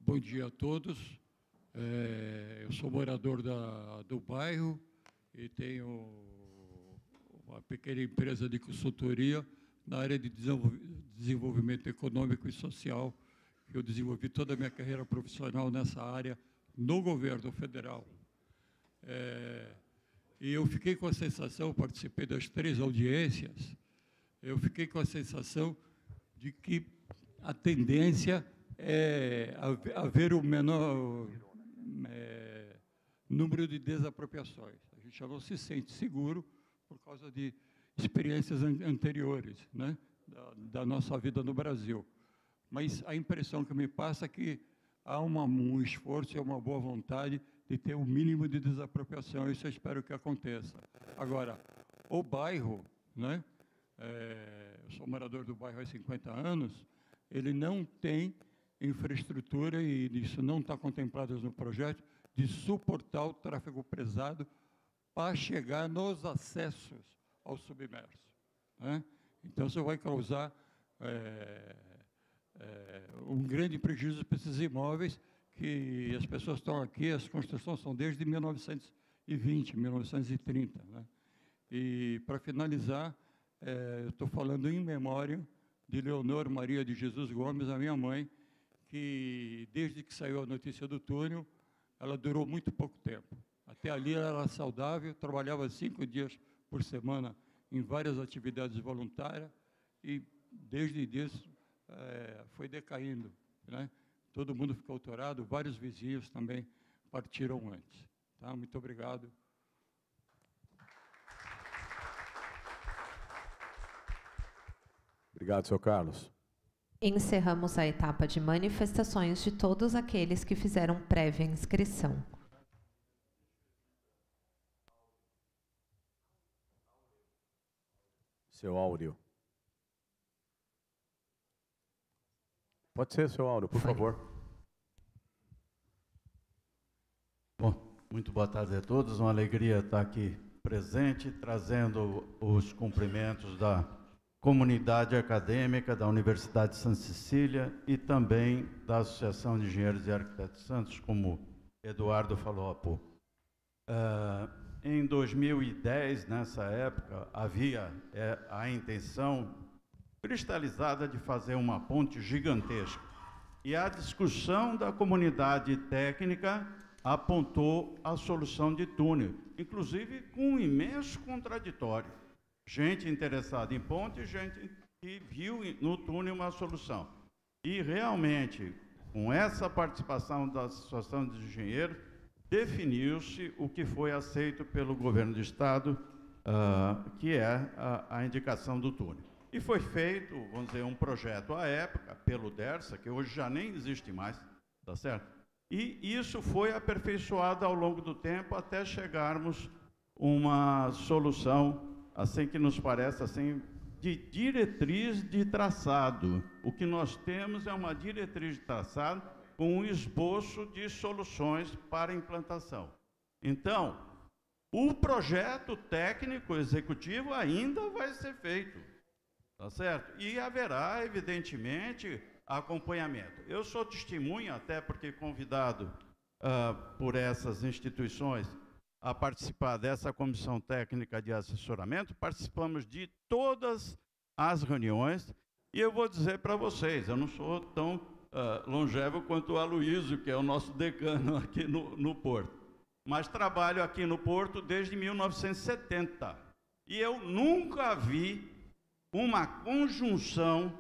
Bom dia a todos. É, eu sou morador da, do bairro e tenho uma pequena empresa de consultoria na área de desenvolvimento econômico e social. Eu desenvolvi toda a minha carreira profissional nessa área no governo federal. É, e eu fiquei com a sensação, participei das três audiências, eu fiquei com a sensação de que a tendência é haver o menor é, número de desapropriações. A gente já não se sente seguro por causa de experiências an anteriores né, da, da, nossa vida no Brasil. Mas a impressão que me passa é que há uma, um esforço e uma boa vontade de ter o um mínimo de desapropriação, isso eu espero que aconteça. Agora, o bairro, né, é, eu sou morador do bairro há 50 anos, ele não tem infraestrutura, e isso não está contemplado no projeto, de suportar o tráfego pesado para chegar nos acessos ao submerso. Né? Então, isso vai causar é, é, um grande prejuízo para esses imóveis, que as pessoas estão aqui, as construções são desde 1920, 1930. Né? E, para finalizar, é, eu estou falando em memória de Leonor Maria de Jesus Gomes, a minha mãe, que desde que saiu a notícia do túnel, ela durou muito pouco tempo. Até ali ela era saudável, trabalhava cinco dias por semana em várias atividades voluntárias e desde isso é, foi decaindo. Né? Todo mundo ficou autorado, vários vizinhos também partiram antes. Tá? Muito obrigado. Obrigado, senhor Carlos. Encerramos a etapa de manifestações de todos aqueles que fizeram prévia inscrição. Seu Áureo. Pode ser, seu Áureo, por favor. Bom, muito boa tarde a todos. Uma alegria estar aqui presente, trazendo os cumprimentos da comunidade acadêmica da Universidade de Santa Cecília e também da Associação de Engenheiros e Arquitetos Santos, como Eduardo falou há pouco. Uh, em 2010, nessa época, havia é, a intenção cristalizada de fazer uma ponte gigantesca. E a discussão da comunidade técnica apontou a solução de túnel, inclusive com um imenso contraditório. Gente interessada em ponte, gente que viu no túnel uma solução. E realmente, com essa participação da Associação de Engenheiros, definiu-se o que foi aceito pelo governo do Estado, uh, que é a, a, indicação do túnel. E foi feito, vamos dizer, um projeto à época, pelo DERSA, que hoje já nem existe mais, tá certo? E isso foi aperfeiçoado ao longo do tempo até chegarmos uma solução, assim que nos parece, assim, de diretriz de traçado. O que nós temos é uma diretriz de traçado com um esboço de soluções para implantação. Então, o projeto técnico executivo ainda vai ser feito, tá certo? E haverá, evidentemente, acompanhamento. Eu sou testemunha, até porque convidado uh, por essas instituições a participar dessa comissão técnica de assessoramento, participamos de todas as reuniões, e eu vou dizer para vocês, eu não sou tão uh, longevo quanto o Aloysio, que é o nosso decano aqui no, no Porto. Mas trabalho aqui no Porto desde 1970. E eu nunca vi uma conjunção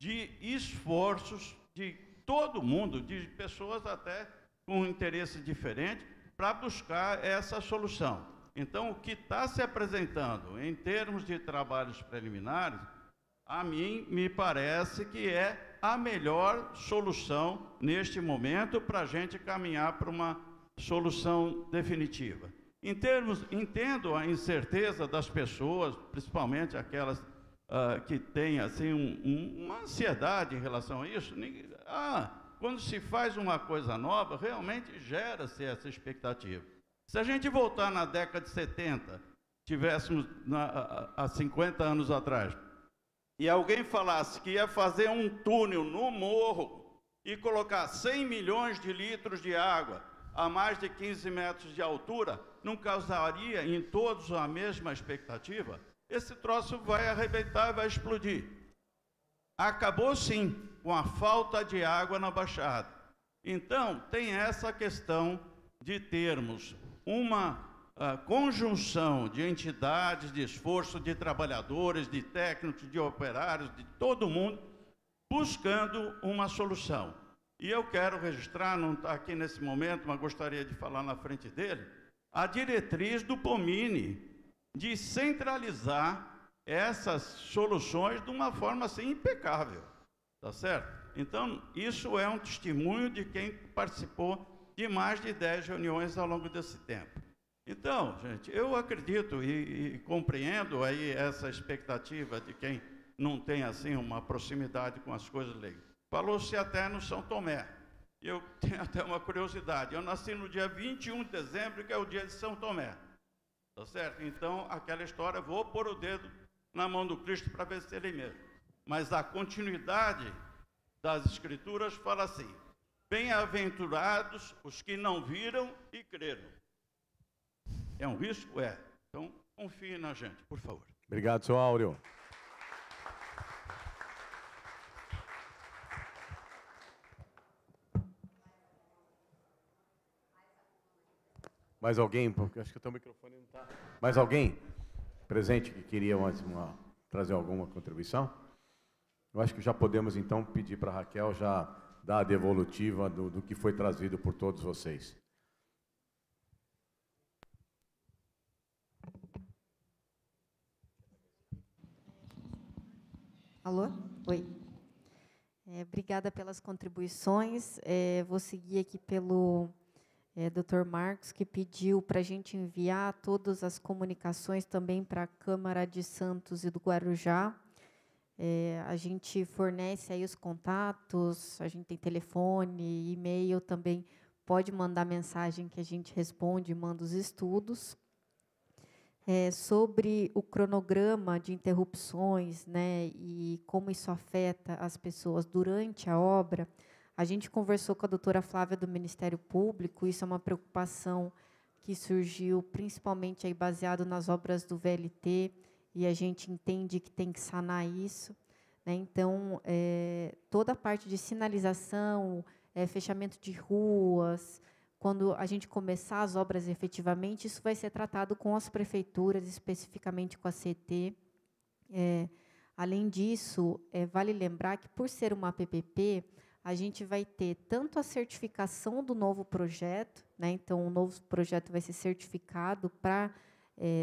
de esforços de todo mundo, de pessoas até com interesse diferente, para buscar essa solução. Então, o que está se apresentando em termos de trabalhos preliminares, a mim me parece que é a melhor solução neste momento para a gente caminhar para uma solução definitiva. Em termos, entendo a incerteza das pessoas, principalmente aquelas uh, que têm assim um, um, uma ansiedade em relação a isso. Ah, quando se faz uma coisa nova, realmente gera-se essa expectativa. Se a gente voltar na década de 70, tivéssemos na, há 50 anos atrás, e alguém falasse que ia fazer um túnel no morro e colocar 100 milhões de litros de água a mais de 15 metros de altura, não causaria em todos a mesma expectativa? Esse troço vai arrebentar, vai explodir. Acabou sim com a falta de água na Baixada. Então, tem essa questão de termos uma a conjunção de entidades, de esforço de trabalhadores, de técnicos, de operários, de todo mundo, buscando uma solução. E eu quero registrar, não está aqui nesse momento, mas gostaria de falar na frente dele, a diretriz do Pomini de centralizar essas soluções de uma forma assim impecável, tá certo? Então, isso é um testemunho de quem participou de mais de 10 reuniões ao longo desse tempo. Então, gente, eu acredito e, e, compreendo aí essa expectativa de quem não tem assim uma proximidade com as coisas leigas. Falou-se até no São Tomé. Eu tenho até uma curiosidade. Eu nasci no dia 21 de dezembro, que é o dia de São Tomé. Tá certo? Então, aquela história, vou pôr o dedo na mão do Cristo para ver se ele mesmo. Mas a continuidade das Escrituras fala assim: Bem-aventurados os que não viram e creram. É um risco? É. Então, confie na gente, por favor. Obrigado, senhor Áureo. Mais alguém? Porque acho que o microfone não está. Mais alguém presente que queria uma, trazer alguma contribuição? Eu acho que já podemos então pedir para a Raquel já dar a devolutiva do, do que foi trazido por todos vocês. Alô? Oi. É, obrigada pelas contribuições. É, vou seguir aqui pelo é, Dr. Marcos, que pediu para a gente enviar todas as comunicações também para a Câmara de Santos e do Guarujá. É, a gente fornece aí os contatos, a gente tem telefone, e-mail também. Pode mandar mensagem que a gente responde, manda os estudos. É, sobre o cronograma de interrupções né, e como isso afeta as pessoas durante a obra, a gente conversou com a doutora Flávia do Ministério Público, isso é uma preocupação que surgiu principalmente aí baseado nas obras do VLT, e a gente entende que tem que sanar isso. Né? Então, é, toda a parte de sinalização, é, fechamento de ruas, quando a gente começar as obras efetivamente, isso vai ser tratado com as prefeituras, especificamente com a CT. É, além disso, vale lembrar que, por ser uma PPP, a gente vai ter tanto a certificação do novo projeto, né, então o novo projeto vai ser certificado para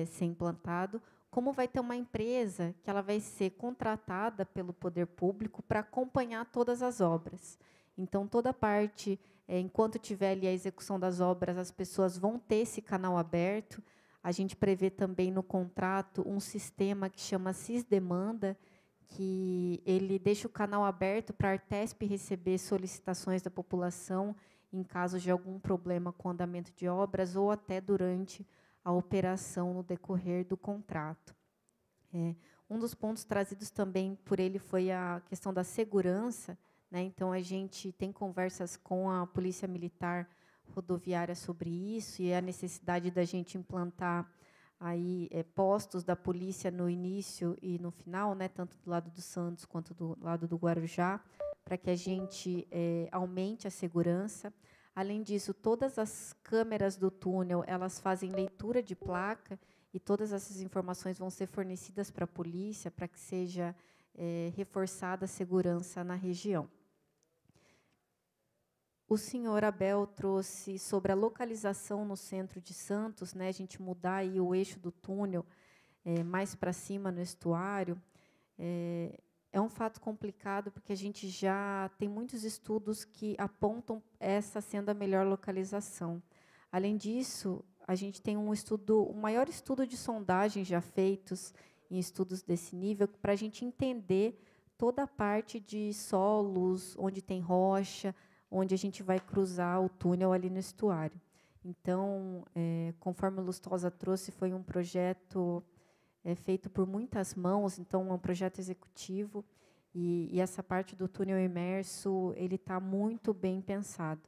ser implantado, como vai ter uma empresa que ela vai ser contratada pelo poder público para acompanhar todas as obras. Então, toda parte, é, enquanto tiver ali a execução das obras, as pessoas vão ter esse canal aberto. A gente prevê também no contrato um sistema que chama Cisdemanda, que ele deixa o canal aberto para a Artesp receber solicitações da população em caso de algum problema com o andamento de obras ou até durante a operação no decorrer do contrato. É, um dos pontos trazidos também por ele foi a questão da segurança. Né? Então, a gente tem conversas com a Polícia Militar Rodoviária sobre isso e a necessidade da gente implantar aí é, postos da polícia no início e no final, né, tanto do lado do Santos quanto do lado do Guarujá, para que a gente é, aumente a segurança. Além disso, todas as câmeras do túnel, elas fazem leitura de placa e todas essas informações vão ser fornecidas para a polícia para que seja é, reforçada a segurança na região. O senhor Abel trouxe sobre a localização no centro de Santos, né, a gente mudar aí o eixo do túnel é, mais para cima no estuário. É, é um fato complicado porque a gente já tem muitos estudos que apontam essa sendo a melhor localização. Além disso, a gente tem um estudo, o um maior estudo de sondagem já feitos em estudos desse nível para a gente entender toda a parte de solos, onde tem rocha, onde a gente vai cruzar o túnel ali no estuário. Então, é, conforme o Lustosa trouxe, foi um projeto é feito por muitas mãos, então é um projeto executivo e, e essa parte do túnel imerso ele está muito bem pensado.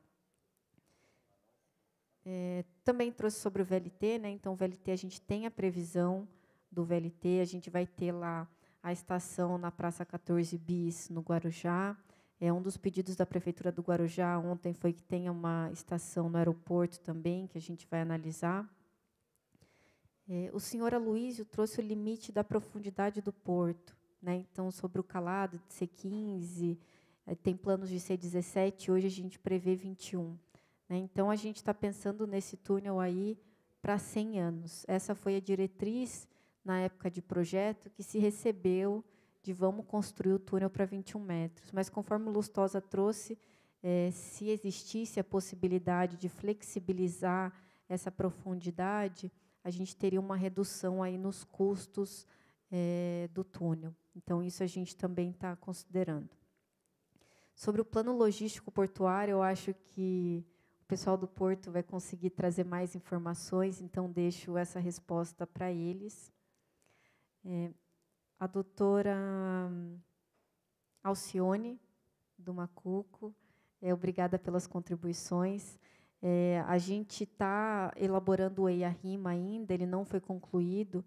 É, também trouxe sobre o VLT, né? Então o VLT a gente tem a previsão do VLT, a gente vai ter lá a estação na Praça 14 Bis no Guarujá. É um dos pedidos da prefeitura do Guarujá ontem foi que tenha uma estação no aeroporto também que a gente vai analisar. É, o senhor Aloísio trouxe o limite da profundidade do porto. Né? Então, sobre o calado de C15, é, tem planos de C17, hoje a gente prevê 21. Né? Então, a gente está pensando nesse túnel aí para 100 anos. Essa foi a diretriz, na época de projeto, que se recebeu de vamos construir o túnel para 21 metros. Mas, conforme o Lustosa trouxe, é, se existisse a possibilidade de flexibilizar essa profundidade, a gente teria uma redução aí nos custos é, do túnel. Então, isso a gente também está considerando. Sobre o plano logístico portuário, eu acho que o pessoal do Porto vai conseguir trazer mais informações, então deixo essa resposta para eles. É, a doutora Alcione, do Macuco, é, obrigada pelas contribuições. É, a gente está elaborando o EIA-RIMA ainda, ele não foi concluído,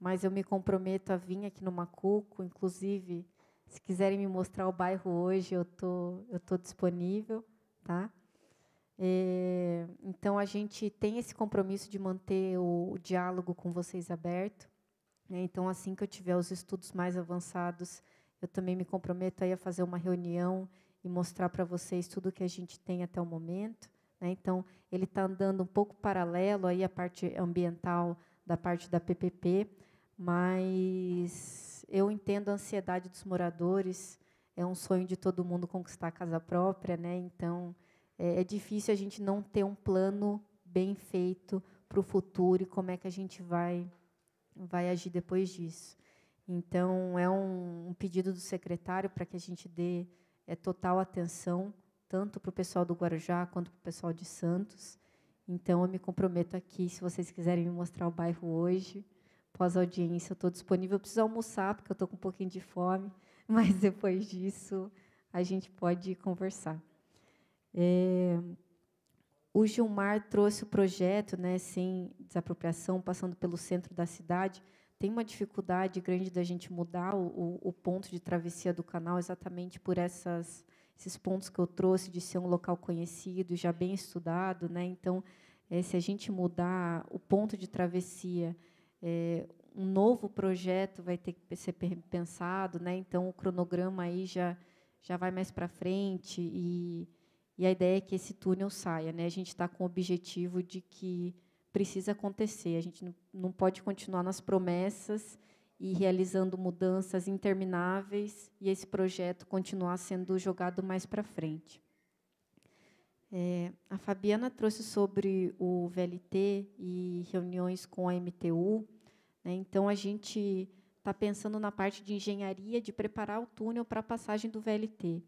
mas eu me comprometo a vir aqui no Macuco, inclusive, se quiserem me mostrar o bairro hoje, eu tô, eu tô disponível, tá? É, então a gente tem esse compromisso de manter o, o diálogo com vocês aberto. Né? Então assim que eu tiver os estudos mais avançados, eu também me comprometo aí a fazer uma reunião e mostrar para vocês tudo que a gente tem até o momento. Né? Então, ele está andando um pouco paralelo aí a parte ambiental da parte da PPP, mas eu entendo a ansiedade dos moradores, é um sonho de todo mundo conquistar a casa própria, né? Então, é, é difícil a gente não ter um plano bem feito para o futuro e como é que a gente vai vai agir depois disso. Então, é um, um pedido do secretário para que a gente dê é, total atenção tanto para o pessoal do Guarujá quanto para o pessoal de Santos. Então, eu me comprometo aqui, se vocês quiserem me mostrar o bairro hoje, pós-audiência, eu estou disponível. Eu preciso almoçar, porque eu estou com um pouquinho de fome, mas depois disso a gente pode conversar. É, o Gilmar trouxe o projeto, né, sem desapropriação, passando pelo centro da cidade. Tem uma dificuldade grande da gente mudar o, o ponto de travessia do canal, exatamente por essas, esses pontos que eu trouxe, de ser um local conhecido, já bem estudado. Né? Então, é, se a gente mudar o ponto de travessia, é, um novo projeto vai ter que ser pensado, né? Então o cronograma aí já já vai mais para frente e, e a ideia é que esse túnel saia, né? A gente está com o objetivo de que precisa acontecer. A gente não, não pode continuar nas promessas e realizando mudanças intermináveis e esse projeto continuar sendo jogado mais para frente. É, a Fabiana trouxe sobre o VLT e reuniões com a MTU. Né? Então, a gente está pensando na parte de engenharia de preparar o túnel para a passagem do VLT.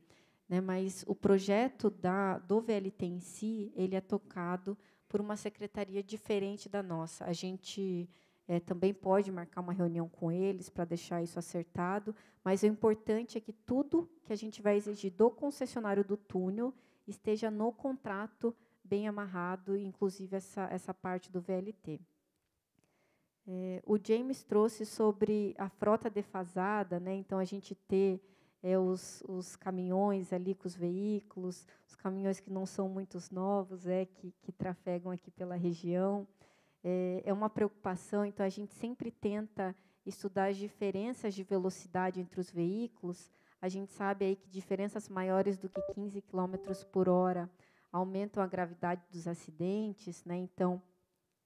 Né? Mas o projeto da, do VLT em si, ele é tocado por uma secretaria diferente da nossa. A gente é, também pode marcar uma reunião com eles para deixar isso acertado, mas o importante é que tudo que a gente vai exigir do concessionário do túnel esteja no contrato bem amarrado, inclusive essa, essa parte do VLT. É, o James trouxe sobre a frota defasada, né? então a gente ter é, os, os, caminhões ali com os veículos, os caminhões que não são muitos novos, é, que, que trafegam aqui pela região. É, é uma preocupação, então a gente sempre tenta estudar as diferenças de velocidade entre os veículos. A gente sabe aí que diferenças maiores do que 15 km por hora aumentam a gravidade dos acidentes, né? Então,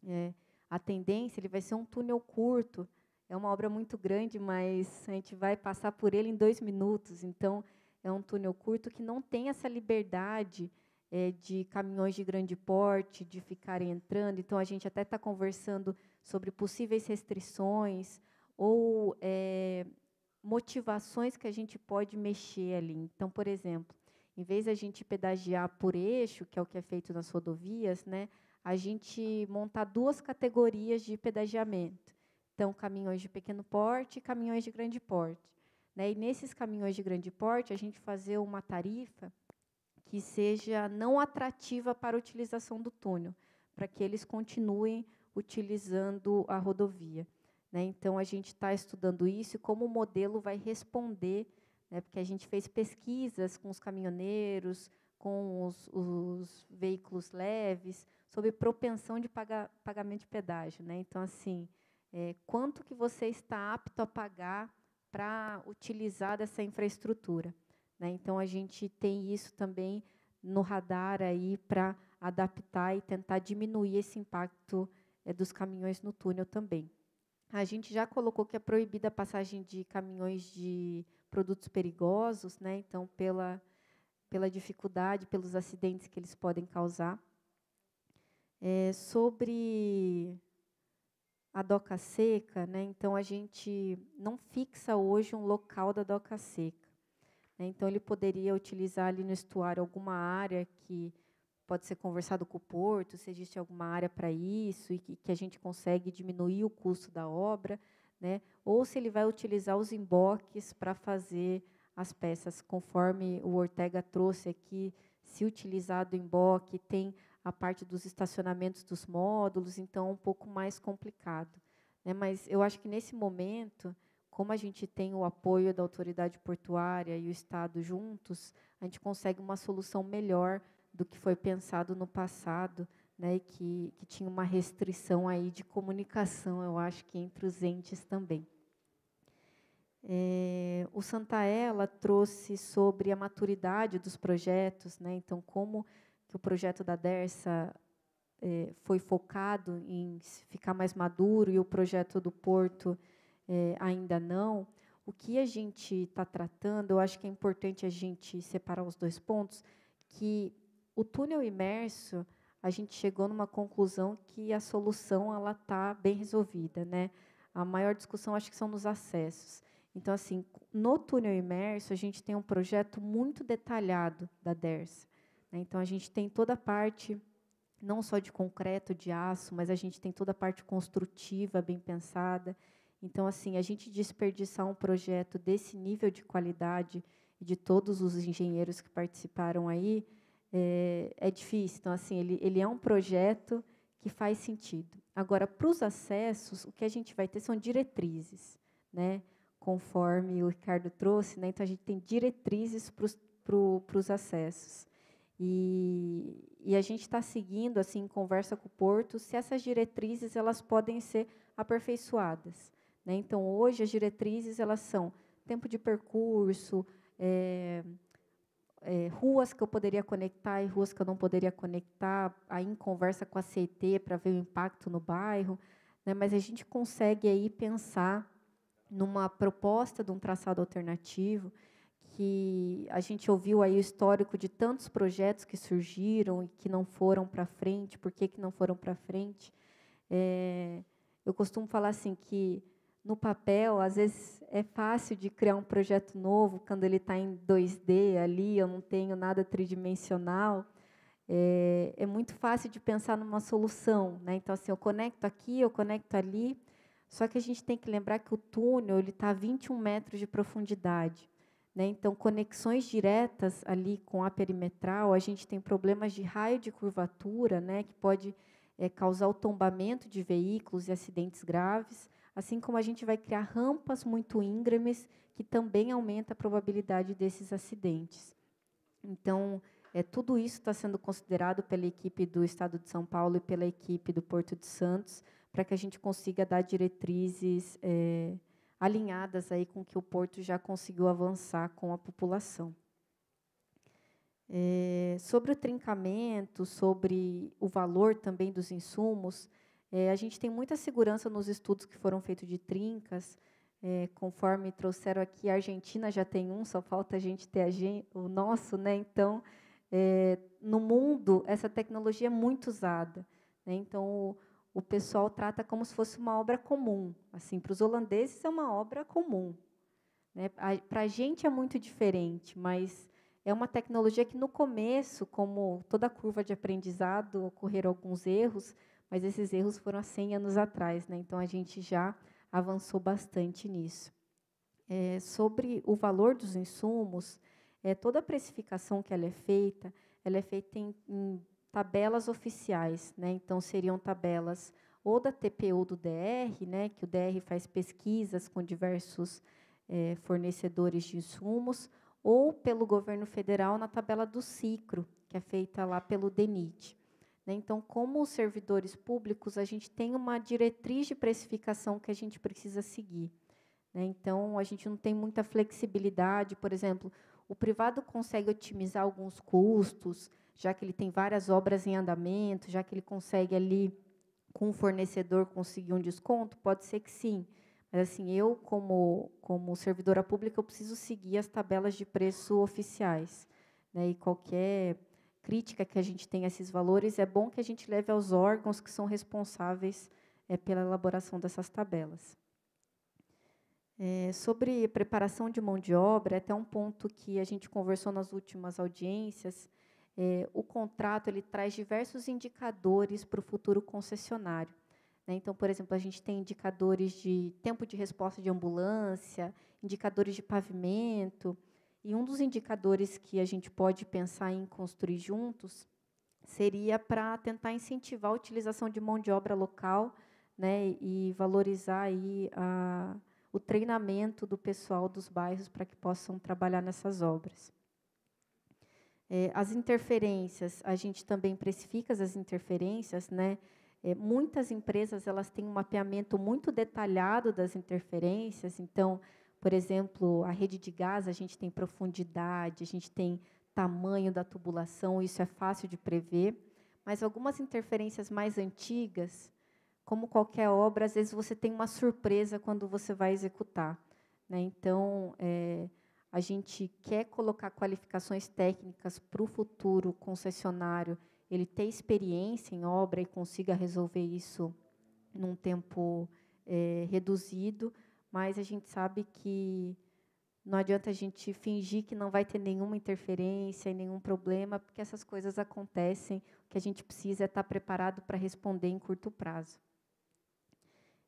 é, a tendência ele vai ser um túnel curto. É uma obra muito grande, mas a gente vai passar por ele em dois minutos. Então, é um túnel curto que não tem essa liberdade é, de caminhões de grande porte, de ficarem entrando. Então, a gente até está conversando sobre possíveis restrições ou é, motivações que a gente pode mexer ali. Então, por exemplo, em vez a gente pedagiar por eixo, que é o que é feito nas rodovias, né, a gente montar duas categorias de pedagiamento. Então, caminhões de pequeno porte e caminhões de grande porte. Né? E nesses caminhões de grande porte, a gente fazer uma tarifa que seja não atrativa para a utilização do túnel, para que eles continuem utilizando a rodovia. Né? Então, a gente está estudando isso e como o modelo vai responder, né? porque a gente fez pesquisas com os caminhoneiros, com os, os veículos leves, sobre propensão de pagar, pagamento de pedágio. Né? Então, assim, é, quanto que você está apto a pagar para utilizar dessa infraestrutura? Né? Então, a gente tem isso também no radar aí para adaptar e tentar diminuir esse impacto é, dos caminhões no túnel também. A gente já colocou que é proibida a passagem de caminhões de produtos perigosos, né? então, pela, pela dificuldade, pelos acidentes que eles podem causar. É, sobre a doca seca, né, então a gente não fixa hoje um local da doca seca. Né, então ele poderia utilizar ali no estuário alguma área que pode ser conversado com o porto, se existe alguma área para isso e que, que, a gente consegue diminuir o custo da obra, né, ou se ele vai utilizar os emboques para fazer as peças, conforme o Ortega trouxe aqui, se utilizado emboque, tem a parte dos estacionamentos dos módulos, então é um pouco mais complicado. Né? Mas eu acho que nesse momento, como a gente tem o apoio da autoridade portuária e o Estado juntos, a gente consegue uma solução melhor do que foi pensado no passado, né, que, que tinha uma restrição aí de comunicação, eu acho que entre os entes também. É, o Santaella trouxe sobre a maturidade dos projetos, né, então como que o projeto da Dersa é, foi focado em ficar mais maduro e o projeto do Porto é, ainda não. O que a gente está tratando, eu acho que é importante a gente separar os dois pontos, que o túnel imerso, a gente chegou numa conclusão que a solução ela está bem resolvida, né? A maior discussão acho que são nos acessos. Então, assim, no túnel imerso, a gente tem um projeto muito detalhado da DERSA. Né? Então, a gente tem toda a parte, não só de concreto, de aço, mas a gente tem toda a parte construtiva, bem pensada. Então, assim, a gente desperdiçar um projeto desse nível de qualidade e de todos os engenheiros que participaram aí, é, é difícil. Então, assim, ele, ele é um projeto que faz sentido. Agora, para os acessos, o que a gente vai ter são diretrizes, né? conforme o Ricardo trouxe. Né? Então, a gente tem diretrizes para os pro, acessos. E, e a gente está seguindo, assim, em conversa com o Porto, se essas diretrizes elas podem ser aperfeiçoadas. Né? Então, hoje, as diretrizes elas são tempo de percurso, é, é, ruas que eu poderia conectar e ruas que eu não poderia conectar, aí em conversa com a CET para ver o impacto no bairro. Né? Mas a gente consegue aí pensar numa proposta de um traçado alternativo que a gente ouviu aí o histórico de tantos projetos que surgiram e que não foram para frente, por que, que não foram para frente. É, eu costumo falar assim que no papel, às vezes é fácil de criar um projeto novo quando ele está em 2D ali, eu não tenho nada tridimensional. É, é, muito fácil de pensar numa solução. Né? Então, assim, eu conecto aqui, eu conecto ali, só que a gente tem que lembrar que o túnel está a 21 metros de profundidade. Né? Então, conexões diretas ali com a perimetral, a gente tem problemas de raio de curvatura, né, que pode é, causar o tombamento de veículos e acidentes graves, assim como a gente vai criar rampas muito íngremes, que também aumenta a probabilidade desses acidentes. Então, é, tudo isso está sendo considerado pela equipe do Estado de São Paulo e pela equipe do Porto de Santos, para que a gente consiga dar diretrizes é, alinhadas aí com que o Porto já conseguiu avançar com a população. É, sobre o trincamento, sobre o valor também dos insumos, é, a gente tem muita segurança nos estudos que foram feitos de trincas, é, conforme trouxeram aqui, a Argentina já tem um, só falta a gente ter a o nosso, né? Então, é, no mundo, essa tecnologia é muito usada. Né? Então, o pessoal trata como se fosse uma obra comum. Assim, para os holandeses é uma obra comum. Né? Para a gente é muito diferente, mas é uma tecnologia que no começo, como toda curva de aprendizado, ocorreram alguns erros, mas esses erros foram há 100 anos atrás, né? então a gente já avançou bastante nisso. É, sobre o valor dos insumos, é, toda a precificação que ela é feita, ela é feita em, em tabelas oficiais, né? Então seriam tabelas ou da TPU do DR, né? Que o DR faz pesquisas com diversos é, fornecedores de insumos, ou pelo governo federal na tabela do CICRO, que é feita lá pelo DENIT. Né? Então, como servidores públicos, a gente tem uma diretriz de precificação que a gente precisa seguir. Né? Então, a gente não tem muita flexibilidade. Por exemplo, o privado consegue otimizar alguns custos, já que ele tem várias obras em andamento, já que ele consegue ali com o fornecedor conseguir um desconto, pode ser que sim. Mas assim, eu como como servidora pública eu preciso seguir as tabelas de preço oficiais, né? E qualquer crítica que a gente tenha a esses valores é bom que a gente leve aos órgãos que são responsáveis é, pela elaboração dessas tabelas. É, sobre preparação de mão de obra, é até um ponto que a gente conversou nas últimas audiências, é, o contrato ele traz diversos indicadores para o futuro concessionário. Né? Então, por exemplo, a gente tem indicadores de tempo de resposta de ambulância, indicadores de pavimento, e um dos indicadores que a gente pode pensar em construir juntos seria para tentar incentivar a utilização de mão de obra local né, e valorizar aí a, o treinamento do pessoal dos bairros para que possam trabalhar nessas obras. É, as interferências, a gente também precifica as interferências, né? É, muitas empresas elas têm um mapeamento muito detalhado das interferências. Então, por exemplo, a rede de gás, a gente tem profundidade, a gente tem tamanho da tubulação, isso é fácil de prever. Mas algumas interferências mais antigas, como qualquer obra, às vezes você tem uma surpresa quando você vai executar. Né? Então, é, a gente quer colocar qualificações técnicas para o futuro concessionário, ele ter experiência em obra e consiga resolver isso num tempo é, reduzido, mas a gente sabe que não adianta a gente fingir que não vai ter nenhuma interferência e nenhum problema, porque essas coisas acontecem. O que a gente precisa é estar preparado para responder em curto prazo.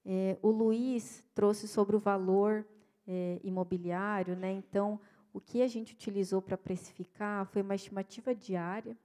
É, o Luiz trouxe sobre o valor é, imobiliário, né? Então, o que a gente utilizou para precificar foi uma estimativa diária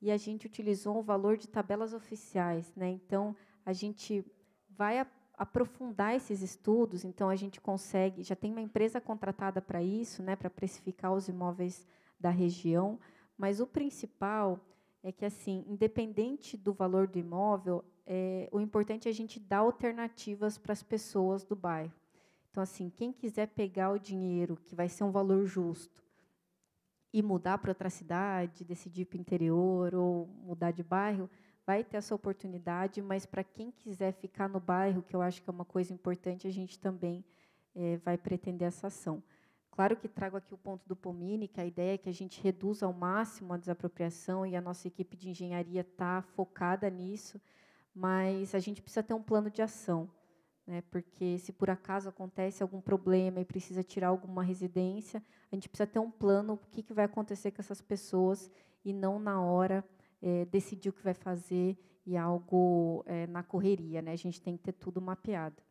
e a gente utilizou o valor de tabelas oficiais. Né? Então, a gente vai aprofundar esses estudos, então a gente consegue, já tem uma empresa contratada para isso, né, para precificar os imóveis da região, mas o principal é que, assim, independente do valor do imóvel, é, o importante é a gente dar alternativas para as pessoas do bairro. Então, assim, quem quiser pegar o dinheiro, que vai ser um valor justo, e mudar para outra cidade, decidir para o interior ou mudar de bairro, vai ter essa oportunidade, mas para quem quiser ficar no bairro, que eu acho que é uma coisa importante, a gente também é, vai pretender essa ação. Claro que trago aqui o ponto do Pomini, que a ideia é que a gente reduza ao máximo a desapropriação e a nossa equipe de engenharia está focada nisso, mas a gente precisa ter um plano de ação, né? porque se por acaso acontece algum problema e precisa tirar alguma residência, a gente precisa ter um plano, o que, que vai acontecer com essas pessoas e não na hora é, decidir o que vai fazer e algo é, na correria. Né? A gente tem que ter tudo mapeado.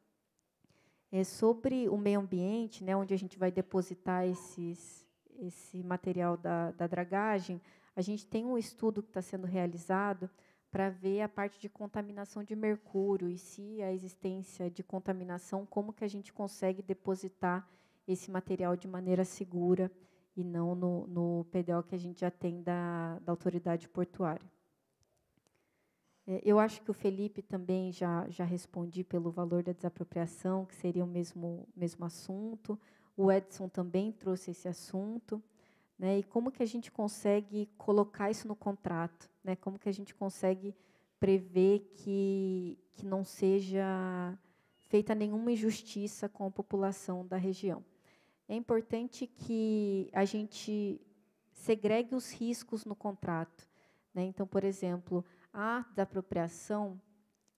É, sobre o meio ambiente, né, onde a gente vai depositar esses, esse material da, da dragagem, a gente tem um estudo que está sendo realizado para ver a parte de contaminação de mercúrio e se a existência de contaminação, como que a gente consegue depositar esse material de maneira segura e não no, no PDO que a gente já tem da, da autoridade portuária. É, eu acho que o Felipe também já, já respondi pelo valor da desapropriação, que seria o mesmo, mesmo assunto. O Edson também trouxe esse assunto. Né? E como que a gente consegue colocar isso no contrato? Né? Como que a gente consegue prever que, que não seja feita nenhuma injustiça com a população da região? É importante que a gente segregue os riscos no contrato. Né? Então, por exemplo, a desapropriação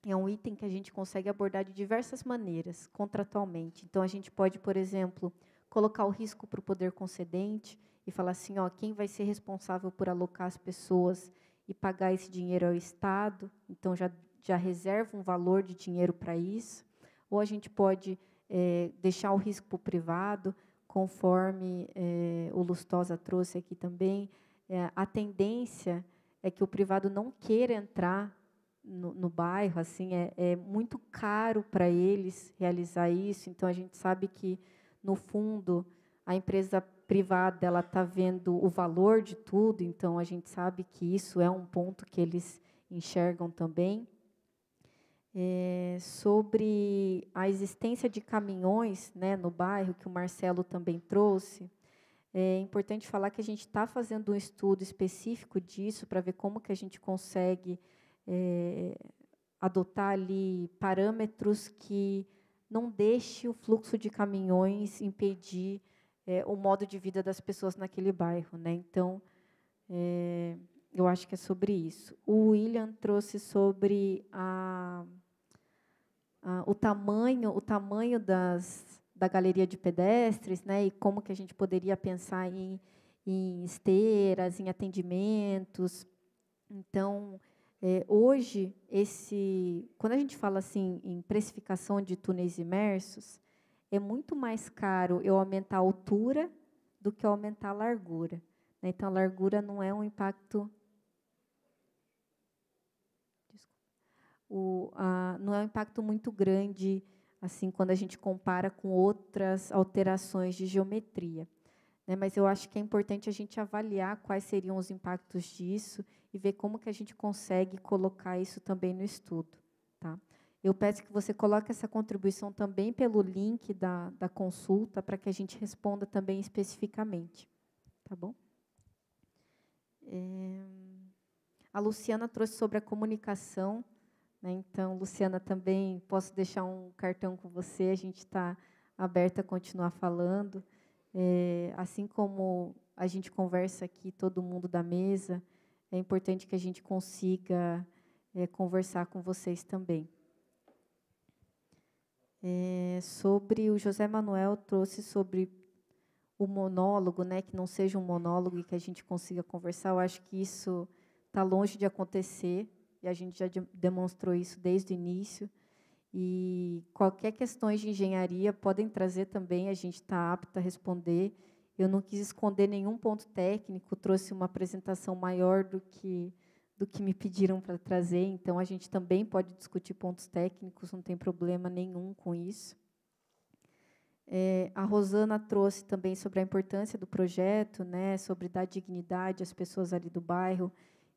é um item que a gente consegue abordar de diversas maneiras, contratualmente. Então, a gente pode, por exemplo, colocar o risco para o poder concedente e falar assim, ó, quem vai ser responsável por alocar as pessoas e pagar esse dinheiro ao Estado, então já, já reserva um valor de dinheiro para isso. Ou a gente pode é, deixar o risco para o privado, conforme é, o Lustosa trouxe aqui também, é, a tendência é que o privado não queira entrar no, no bairro, assim, é, é muito caro para eles realizar isso. Então a gente sabe que no fundo a empresa privada ela está vendo o valor de tudo. Então a gente sabe que isso é um ponto que eles enxergam também. É, sobre a existência de caminhões né, no bairro, que o Marcelo também trouxe, é importante falar que a gente está fazendo um estudo específico disso para ver como que a gente consegue é, adotar ali parâmetros que não deixe o fluxo de caminhões impedir é, o modo de vida das pessoas naquele bairro, né? Então, é, eu acho que é sobre isso. O William trouxe sobre a, a, o tamanho, o tamanho das da galeria de pedestres, né, e como que a gente poderia pensar em, em esteiras, em atendimentos. Então, é, hoje, esse, quando a gente fala assim em precificação de túneis imersos, é muito mais caro eu aumentar a altura do que aumentar a largura. Né? Então, a largura não é um impacto o, a, não é um impacto muito grande assim quando a gente compara com outras alterações de geometria. Né? Mas eu acho que é importante a gente avaliar quais seriam os impactos disso e ver como que a gente consegue colocar isso também no estudo. Tá? Eu peço que você coloque essa contribuição também pelo link da, da consulta para que a gente responda também especificamente. Tá bom? É... A Luciana trouxe sobre a comunicação? Então, Luciana, também posso deixar um cartão com você, a gente está aberta a continuar falando. É, assim como a gente conversa aqui, todo mundo da mesa, é importante que a gente consiga é, conversar com vocês também. É, sobre o José Manuel trouxe sobre o monólogo, né, que não seja um monólogo e que a gente consiga conversar. Eu acho que isso está longe de acontecer e a gente já demonstrou isso desde o início. E qualquer questões de engenharia podem trazer também, a gente está apto a responder. Eu não quis esconder nenhum ponto técnico, trouxe uma apresentação maior do que do que me pediram para trazer, então a gente também pode discutir pontos técnicos, não tem problema nenhum com isso. É, a Rosana trouxe também sobre a importância do projeto, né, sobre dar dignidade às pessoas ali do bairro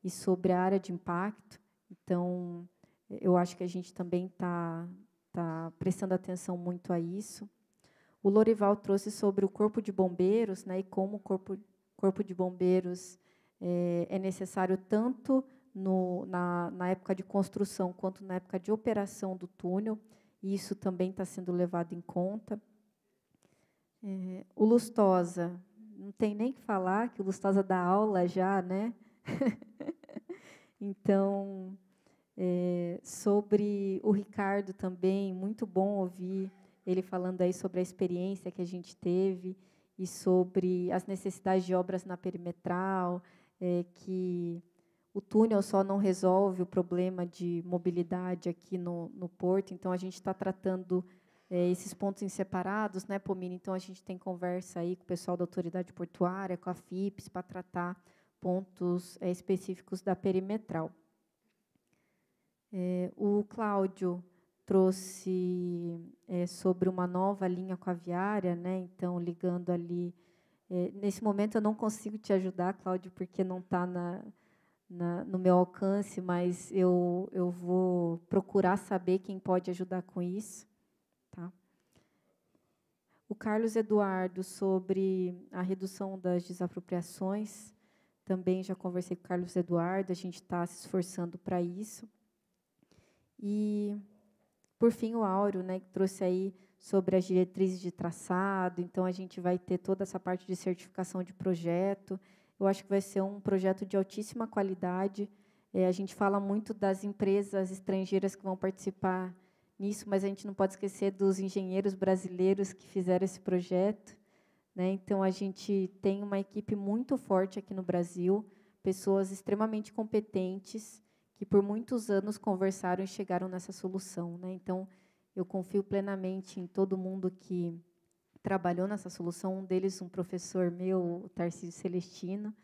e sobre a área de impacto. Então, eu acho que a gente também está tá prestando atenção muito a isso. O Lorival trouxe sobre o corpo de bombeiros, né, e como o corpo, corpo de bombeiros é, é necessário tanto no, na, na época de construção quanto na época de operação do túnel, e isso também está sendo levado em conta. É, o Lustosa, não tem nem que falar que o Lustosa dá aula já, né? então, é, sobre o Ricardo também, muito bom ouvir ele falando aí sobre a experiência que a gente teve e sobre as necessidades de obras na perimetral, é, que o túnel só não resolve o problema de mobilidade aqui no, no porto, então a gente está tratando é, esses pontos em separados, né, Pomini? Então a gente tem conversa aí com o pessoal da autoridade portuária, com a FIPS, para tratar pontos é, específicos da perimetral. É, o Cláudio trouxe é, sobre uma nova linha coaviária, né? Então, ligando ali. É, nesse momento, eu não consigo te ajudar, Cláudio, porque não está na, na, no meu alcance, mas eu, eu vou procurar saber quem pode ajudar com isso. Tá? O Carlos Eduardo, sobre a redução das desapropriações, também já conversei com o Carlos Eduardo, a gente está se esforçando para isso. E por fim, o Áureo, né, que trouxe aí sobre as diretrizes de traçado. Então, a gente vai ter toda essa parte de certificação de projeto. Eu acho que vai ser um projeto de altíssima qualidade. É, a gente fala muito das empresas estrangeiras que vão participar nisso, mas a gente não pode esquecer dos engenheiros brasileiros que fizeram esse projeto. Né? Então, a gente tem uma equipe muito forte aqui no Brasil, pessoas extremamente competentes, que por muitos anos conversaram e chegaram nessa solução. Né? Então, eu confio plenamente em todo mundo que trabalhou nessa solução. Um deles, um professor meu, o Tarcísio Celestino.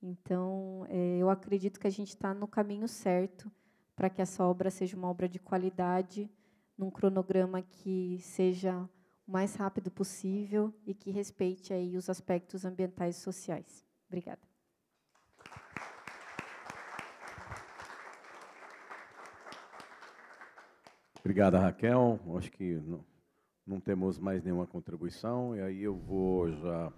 Então, é, eu acredito que a gente está no caminho certo para que essa obra seja uma obra de qualidade, num cronograma que seja o mais rápido possível e que respeite aí os aspectos ambientais e sociais. Obrigada. Obrigada, Raquel. Acho que não, não temos mais nenhuma contribuição, e aí eu vou já.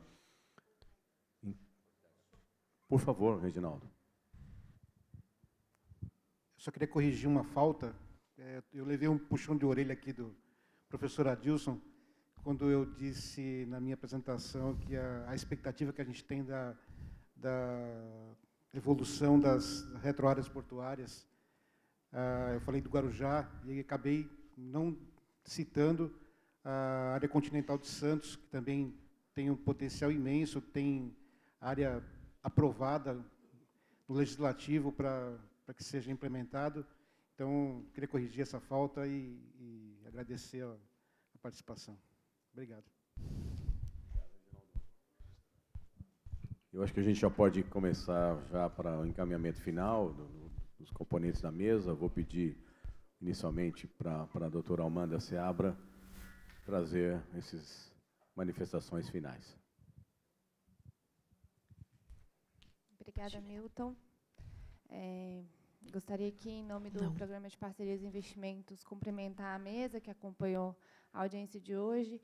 Por favor, Reginaldo. Eu só queria corrigir uma falta. É, eu levei um puxão de orelha aqui do professor Adilson, quando eu disse na minha apresentação que a, a expectativa que a gente tem da, da evolução das retroáreas portuárias ah, eu falei do Guarujá e acabei não citando a área continental de Santos, que também tem um potencial imenso, tem área aprovada no legislativo para que seja implementado. Então, queria corrigir essa falta e, e agradecer a, a participação. Obrigado. Eu acho que a gente já pode começar já para o encaminhamento final do, dos componentes da mesa. Vou pedir inicialmente para a doutora Almanda Seabra trazer essas manifestações finais. Obrigada, Milton. É, gostaria que, em nome do Não. Programa de Parcerias e Investimentos, cumprimentar a mesa que acompanhou a audiência de hoje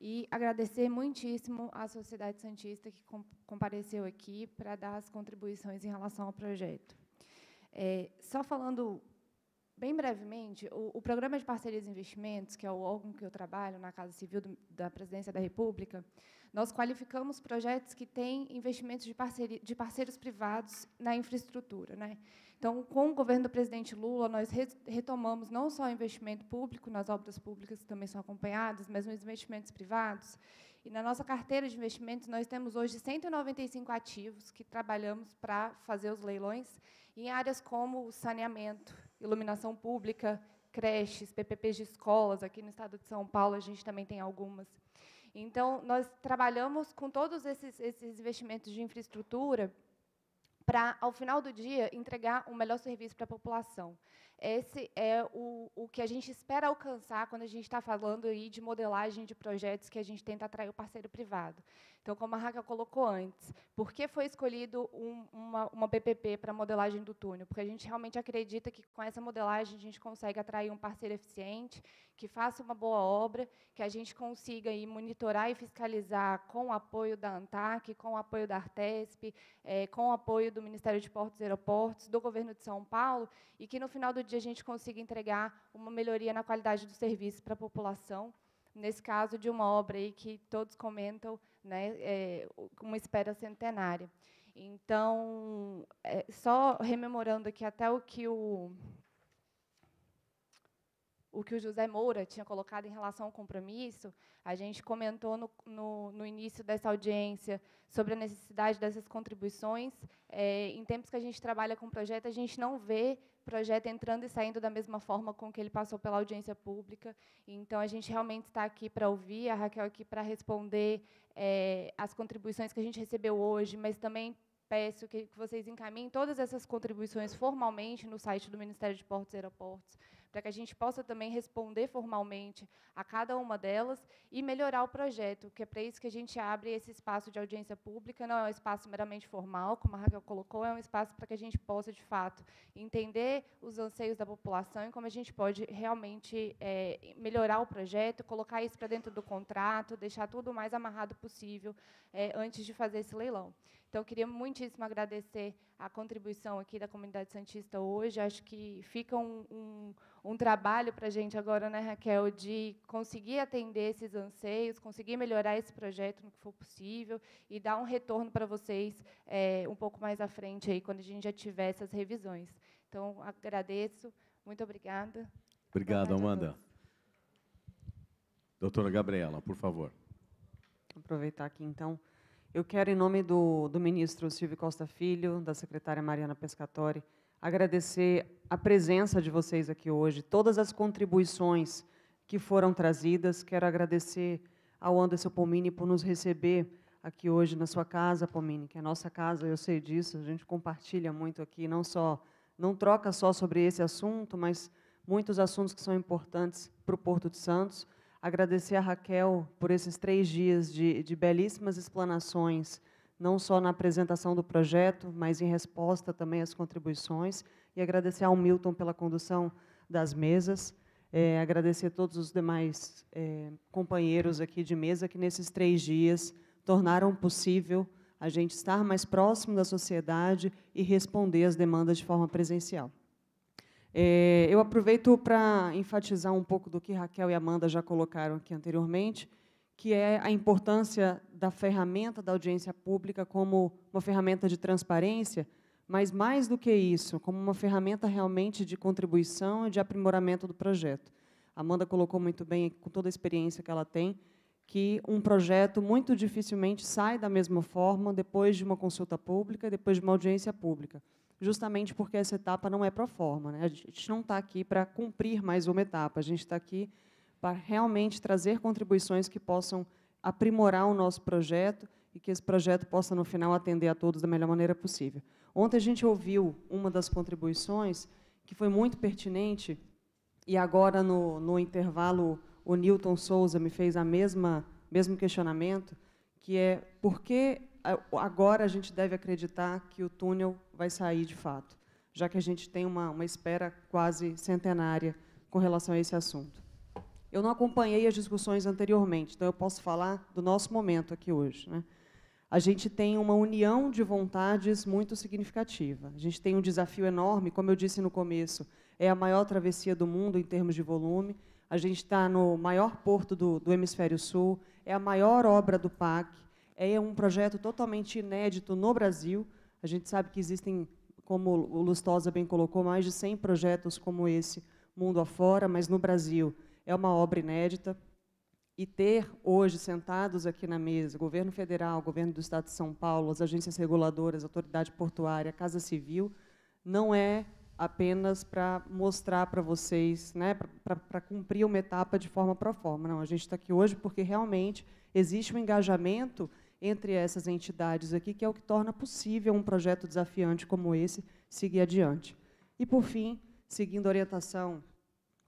e agradecer muitíssimo à Sociedade Santista que compareceu aqui para dar as contribuições em relação ao projeto. É, só falando bem brevemente, o, o, Programa de Parcerias e Investimentos, que é o órgão que eu trabalho na Casa Civil do, da Presidência da República, nós qualificamos projetos que têm investimentos de, parceria, de parceiros privados na infraestrutura. Né? Então, com o governo do presidente Lula, nós retomamos não só o investimento público nas obras públicas que também são acompanhadas, mas os investimentos privados. E na nossa carteira de investimentos, nós temos hoje 195 ativos que trabalhamos para fazer os leilões em áreas como saneamento, iluminação pública, creches, PPPs de escolas. Aqui no estado de São Paulo, a gente também tem algumas. Então, nós trabalhamos com todos esses, esses investimentos de infraestrutura para, ao final do dia, entregar o um melhor serviço para a população. Esse é o, o que a gente espera alcançar quando a gente está falando aí de modelagem de projetos que a gente tenta atrair o parceiro privado. Então, como a Raquel colocou antes, por que foi escolhido um, uma, uma PPP para modelagem do túnel? Porque a gente realmente acredita que com essa modelagem a gente consegue atrair um parceiro eficiente, que faça uma boa obra, que a gente consiga aí, monitorar e fiscalizar com o apoio da ANTAC, com o apoio da Artesp, é, com o apoio do Ministério de Portos e Aeroportos, do Governo de São Paulo, e que, no final do dia, a gente consiga entregar uma melhoria na qualidade do serviço para a população, nesse caso de uma obra aí que todos comentam, né, é, uma espera centenária. Então, é, só rememorando aqui até o que o o que o José Moura tinha colocado em relação ao compromisso, a gente comentou no, no, no início dessa audiência sobre a necessidade dessas contribuições. É, em tempos que a gente trabalha com projeto, a gente não vê projeto entrando e saindo da mesma forma com que ele passou pela audiência pública. Então, a gente realmente está aqui para ouvir, a Raquel aqui para responder é, as contribuições que a gente recebeu hoje, mas também peço que, que vocês encaminhem todas essas contribuições formalmente no site do Ministério de Portos e Aeroportos, para que a gente possa também responder formalmente a cada uma delas e melhorar o projeto, que é para isso que a gente abre esse espaço de audiência pública, não é um espaço meramente formal, como a Raquel colocou, é um espaço para que a gente possa, de fato, entender os anseios da população e como a gente pode realmente é, melhorar o projeto, colocar isso para dentro do contrato, deixar tudo o mais amarrado possível é, antes de fazer esse leilão. Então, queria muitíssimo agradecer a contribuição aqui da comunidade santista hoje. Acho que fica um, um, um trabalho para a gente agora, né, Raquel, de conseguir atender esses anseios, conseguir melhorar esse projeto no que for possível e dar um retorno para vocês é, um pouco mais à frente, aí, quando a gente já tiver essas revisões. Então, agradeço. Muito obrigada. Obrigado, Amanda. Doutora Gabriela, por favor. Aproveitar aqui, então. Eu quero, em nome do, do ministro Silvio Costa Filho, da secretária Mariana Pescatori, agradecer a presença de vocês aqui hoje, todas as contribuições que foram trazidas. Quero agradecer ao Anderson Pomini por nos receber aqui hoje na sua casa, Pomini, que é a nossa casa, eu sei disso, a gente compartilha muito aqui, não só não troca só sobre esse assunto, mas muitos assuntos que são importantes para o Porto de Santos. Agradecer a Raquel por esses três dias de, de belíssimas explanações, não só na apresentação do projeto, mas em resposta também às contribuições. E agradecer ao Milton pela condução das mesas. É, agradecer a todos os demais é, companheiros aqui de mesa que, nesses três dias, tornaram possível a gente estar mais próximo da sociedade e responder às demandas de forma presencial. É, eu aproveito para enfatizar um pouco do que Raquel e Amanda já colocaram aqui anteriormente, que é a importância da ferramenta da audiência pública como uma ferramenta de transparência, mas mais do que isso, como uma ferramenta realmente de contribuição e de aprimoramento do projeto. Amanda colocou muito bem, com toda a experiência que ela tem, que um projeto muito dificilmente sai da mesma forma depois de uma consulta pública, depois de uma audiência pública justamente porque essa etapa não é pro forma. Né? A gente não está aqui para cumprir mais uma etapa, a gente está aqui para realmente trazer contribuições que possam aprimorar o nosso projeto e que esse projeto possa, no final, atender a todos da melhor maneira possível. Ontem a gente ouviu uma das contribuições que foi muito pertinente, e agora, no, no intervalo, o Newton Souza me fez a mesma mesmo questionamento, que é por que agora a gente deve acreditar que o túnel vai sair de fato, já que a gente tem uma, uma espera quase centenária com relação a esse assunto. Eu não acompanhei as discussões anteriormente, então eu posso falar do nosso momento aqui hoje. Né? A gente tem uma união de vontades muito significativa. A gente tem um desafio enorme, como eu disse no começo, é a maior travessia do mundo em termos de volume. A gente está no maior porto do, do hemisfério sul, é a maior obra do PAC, é um projeto totalmente inédito no Brasil. A gente sabe que existem, como o Lustosa bem colocou, mais de 100 projetos como esse mundo afora, mas no Brasil é uma obra inédita. E ter hoje sentados aqui na mesa, governo federal, governo do Estado de São Paulo, as agências reguladoras, autoridade portuária, Casa Civil, não é apenas para mostrar para vocês, né, para cumprir uma etapa de forma pro forma. Não, a gente está aqui hoje porque realmente existe um engajamento entre essas entidades aqui, que é o que torna possível um projeto desafiante como esse seguir adiante. E, por fim, seguindo a orientação,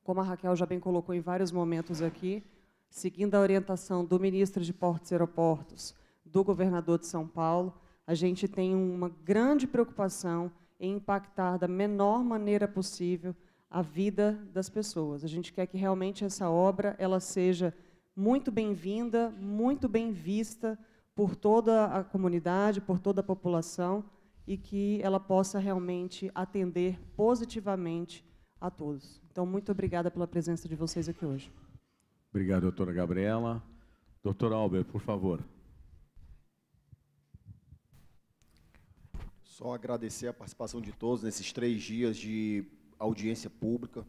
como a Raquel já bem colocou em vários momentos aqui, seguindo a orientação do ministro de Portos e Aeroportos, do governador de São Paulo, a gente tem uma grande preocupação em impactar da menor maneira possível a vida das pessoas. A gente quer que realmente essa obra ela seja muito bem-vinda, muito bem vista por toda a comunidade, por toda a população e que ela possa realmente atender positivamente a todos. Então, muito obrigada pela presença de vocês aqui hoje. Obrigado, doutora Gabriela. Doutor Albert, por favor. Só agradecer a participação de todos nesses três dias de audiência pública.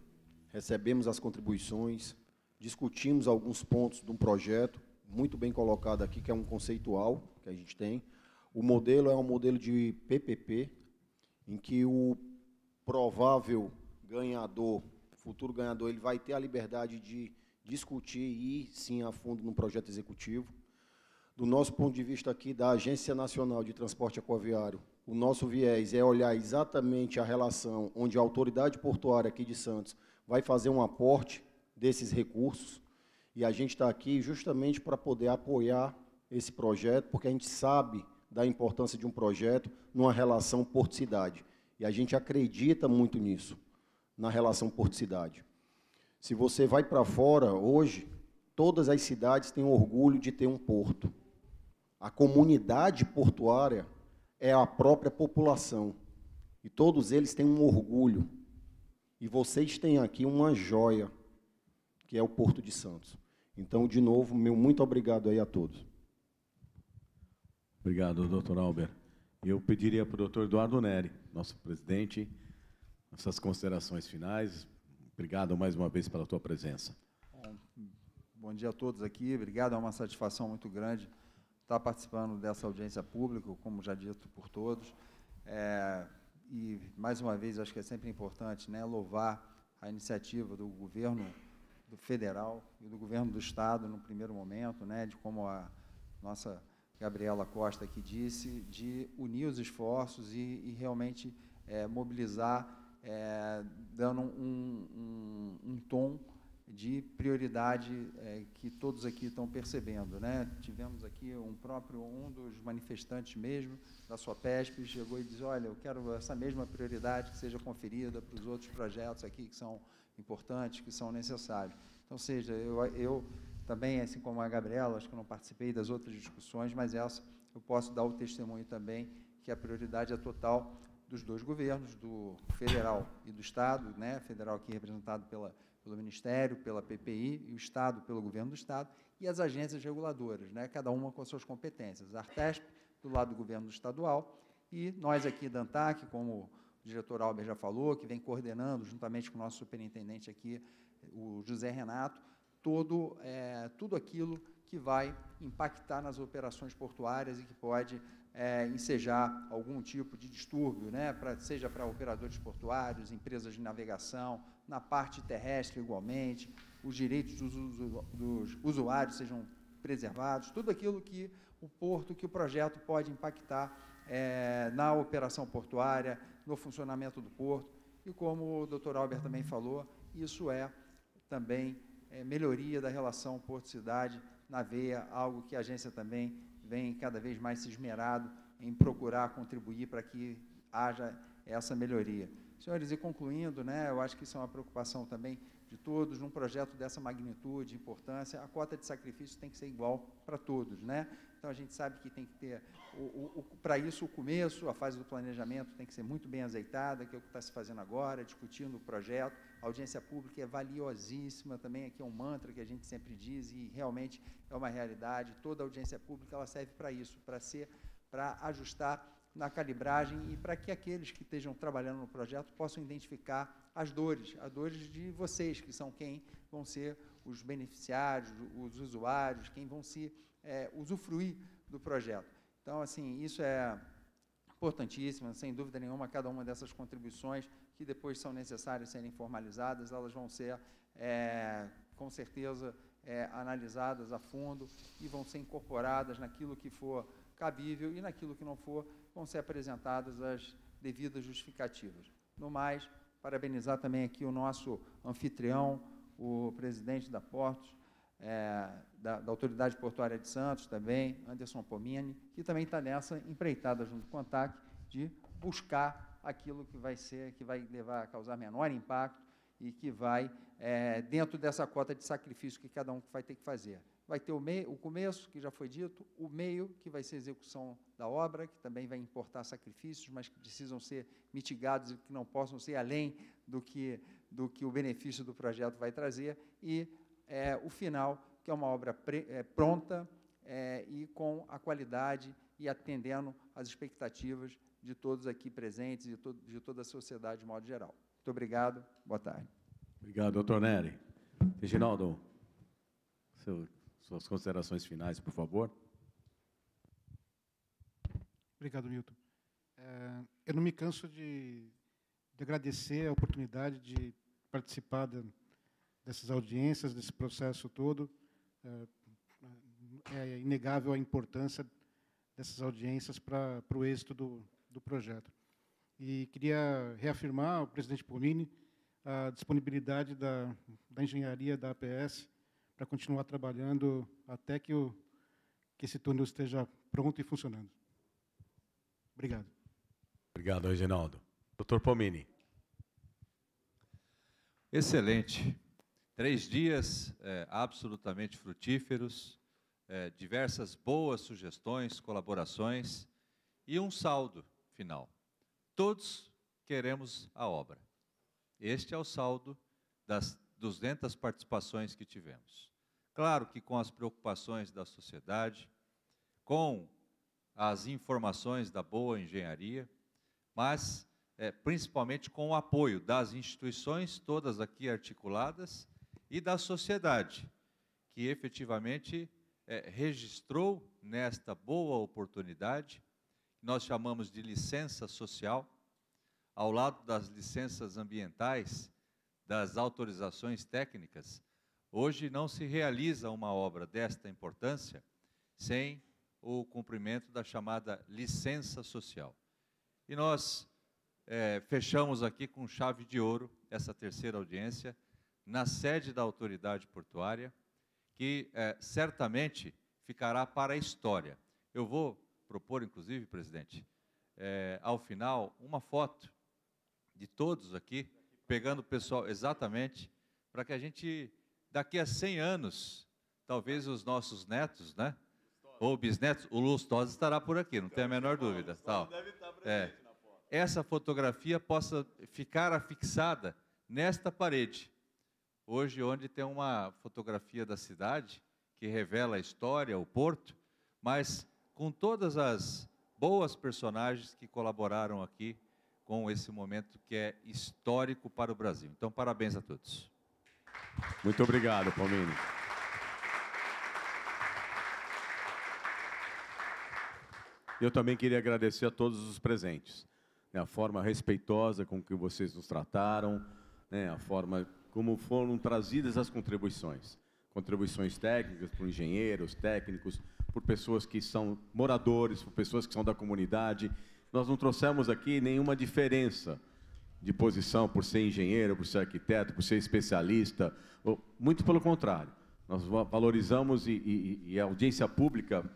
Recebemos as contribuições, discutimos alguns pontos de um projeto, muito bem colocado aqui, que é um conceitual que a gente tem. O modelo é um modelo de PPP, em que o provável ganhador, futuro ganhador, ele vai ter a liberdade de discutir e ir, sim, a fundo no projeto executivo. Do nosso ponto de vista aqui, da Agência Nacional de Transporte Aquaviário, o nosso viés é olhar exatamente a relação onde a autoridade portuária aqui de Santos vai fazer um aporte desses recursos, e a gente está aqui justamente para poder apoiar esse projeto, porque a gente sabe da importância de um projeto numa relação porto-cidade. E a gente acredita muito nisso, na relação porto-cidade. Se você vai para fora, hoje, todas as cidades têm orgulho de ter um porto. A comunidade portuária é a própria população. E todos eles têm um orgulho. E vocês têm aqui uma joia, que é o Porto de Santos. Então, de novo, meu muito obrigado aí a todos. Obrigado, doutor Albert. Eu pediria para o doutor Eduardo Neri, nosso presidente, essas considerações finais. Obrigado mais uma vez pela tua presença. Bom, bom dia a todos aqui. Obrigado, é uma satisfação muito grande estar participando dessa audiência pública, como já dito por todos. É, e, mais uma vez, acho que é sempre importante né, louvar a iniciativa do governo do federal e do governo do estado no primeiro momento, né, de como a nossa Gabriela Costa aqui disse, de unir os esforços e, e realmente é, mobilizar, é, dando um, um, um, tom de prioridade é, que todos aqui estão percebendo. Né? Tivemos aqui um próprio, um dos manifestantes mesmo, da sua PESP, chegou e disse, olha, eu quero essa mesma prioridade que seja conferida para os outros projetos aqui que são importantes, que são necessários. Então, seja, eu, eu também, assim como a Gabriela, acho que não participei das outras discussões, mas essa eu posso dar o testemunho também que a prioridade é total dos dois governos, do federal e do Estado, né? federal aqui representado pela, pelo Ministério, pela PPI, e o Estado pelo governo do Estado, e as agências reguladoras, né? cada uma com as suas competências. A Artesp, do lado do governo estadual, e nós aqui da ANTAC, como o diretor Albert já falou, que vem coordenando, juntamente com o nosso superintendente aqui, o José Renato, todo, é, tudo aquilo que vai impactar nas operações portuárias e que pode é, ensejar algum tipo de distúrbio, né, pra, seja para operadores portuários, empresas de navegação, na parte terrestre igualmente, os direitos dos, dos usuários sejam preservados, tudo aquilo que o porto, que o projeto pode impactar é, na operação portuária, no funcionamento do porto. E como o doutor Albert também falou, isso é também é, melhoria da relação porto-cidade na veia, algo que a agência também vem cada vez mais se esmerado em procurar contribuir para que haja essa melhoria. Senhores, e concluindo, né, eu acho que isso é uma preocupação também de todos, num projeto dessa magnitude, importância, a cota de sacrifício tem que ser igual para todos, né? Então a gente sabe que tem que ter, para isso, o começo, a fase do planejamento tem que ser muito bem azeitada, que é o que está se fazendo agora, discutindo o projeto. A audiência pública é valiosíssima também, aqui é um mantra que a gente sempre diz e realmente é uma realidade. Toda audiência pública ela serve para isso, para ser, para ajustar na calibragem e para que aqueles que estejam trabalhando no projeto possam identificar as dores, as dores de vocês, que são quem vão ser os beneficiários, os usuários, quem vão se é, usufruir do projeto. Então, assim, isso é importantíssimo, sem dúvida nenhuma, cada uma dessas contribuições que depois são necessárias serem formalizadas, elas vão ser, é, com certeza, é, analisadas a fundo e vão ser incorporadas naquilo que for cabível e naquilo que não for, vão ser apresentadas as devidas justificativas. No mais, parabenizar também aqui o nosso anfitrião, o presidente da Portos, é, da, da, Autoridade Portuária de Santos também, Anderson Pomini, que também está nessa empreitada junto com o ANTAC de buscar aquilo que vai ser, que vai levar a causar menor impacto e que vai é, dentro dessa cota de sacrifício que cada um vai ter que fazer. Vai ter o, meio, o começo, que já foi dito, o meio, que vai ser a execução da obra, que também vai importar sacrifícios, mas que precisam ser mitigados e que não possam ser além do que, do que o benefício do projeto vai trazer, e é, o final, que é uma obra pre, é, pronta é, e com a qualidade e atendendo às expectativas de todos aqui presentes e to de toda a sociedade de modo geral. Muito obrigado, boa tarde. Obrigado, doutor Nery. Reginaldo, seu, suas considerações finais, por favor. Obrigado, Milton. É, eu não me canso de, de, agradecer a oportunidade de participar da, dessas audiências, desse processo todo. É, é inegável a importância dessas audiências para, para o êxito do, do projeto. E queria reafirmar ao presidente Pomini a disponibilidade da, da engenharia da APS para continuar trabalhando até que, o, que esse túnel esteja pronto e funcionando. Obrigado. Obrigado, Reginaldo. Doutor Pomini. Excelente. Três dias é, absolutamente frutíferos, é, diversas boas sugestões, colaborações e um saldo final. Todos queremos a obra. Este é o saldo das 200 participações que tivemos. Claro que com as preocupações da sociedade, com as informações da boa engenharia, mas é, principalmente com o apoio das instituições, todas aqui articuladas, e da sociedade, que efetivamente é, registrou nesta boa oportunidade, que nós chamamos de licença social, ao lado das licenças ambientais, das autorizações técnicas, hoje não se realiza uma obra desta importância sem o cumprimento da chamada licença social. E nós é, fechamos aqui com chave de ouro essa terceira audiência, na sede da autoridade portuária, que é, certamente ficará para a história. Eu vou propor, inclusive, presidente, é, ao final, uma foto de todos aqui, pegando o pessoal exatamente, para que a gente, daqui a 100 anos, talvez os nossos netos, né? Ou bisnetos, o Lustosa estará por aqui, não tem a menor dúvida. Tal. É, essa fotografia possa ficar afixada nesta parede hoje onde tem uma fotografia da cidade que revela a história, o porto, mas com todas as boas personagens que colaboraram aqui com esse momento que é histórico para o Brasil. Então, parabéns a todos. Muito obrigado, Palmini. Eu também queria agradecer a todos os presentes, né, a forma respeitosa com que vocês nos trataram, né, a forma como foram trazidas as contribuições. Contribuições técnicas por engenheiros, técnicos, por pessoas que são moradores, por pessoas que são da comunidade. Nós não trouxemos aqui nenhuma diferença de posição por ser engenheiro, por ser arquiteto, por ser especialista. Muito pelo contrário. Nós valorizamos e, e, e a audiência pública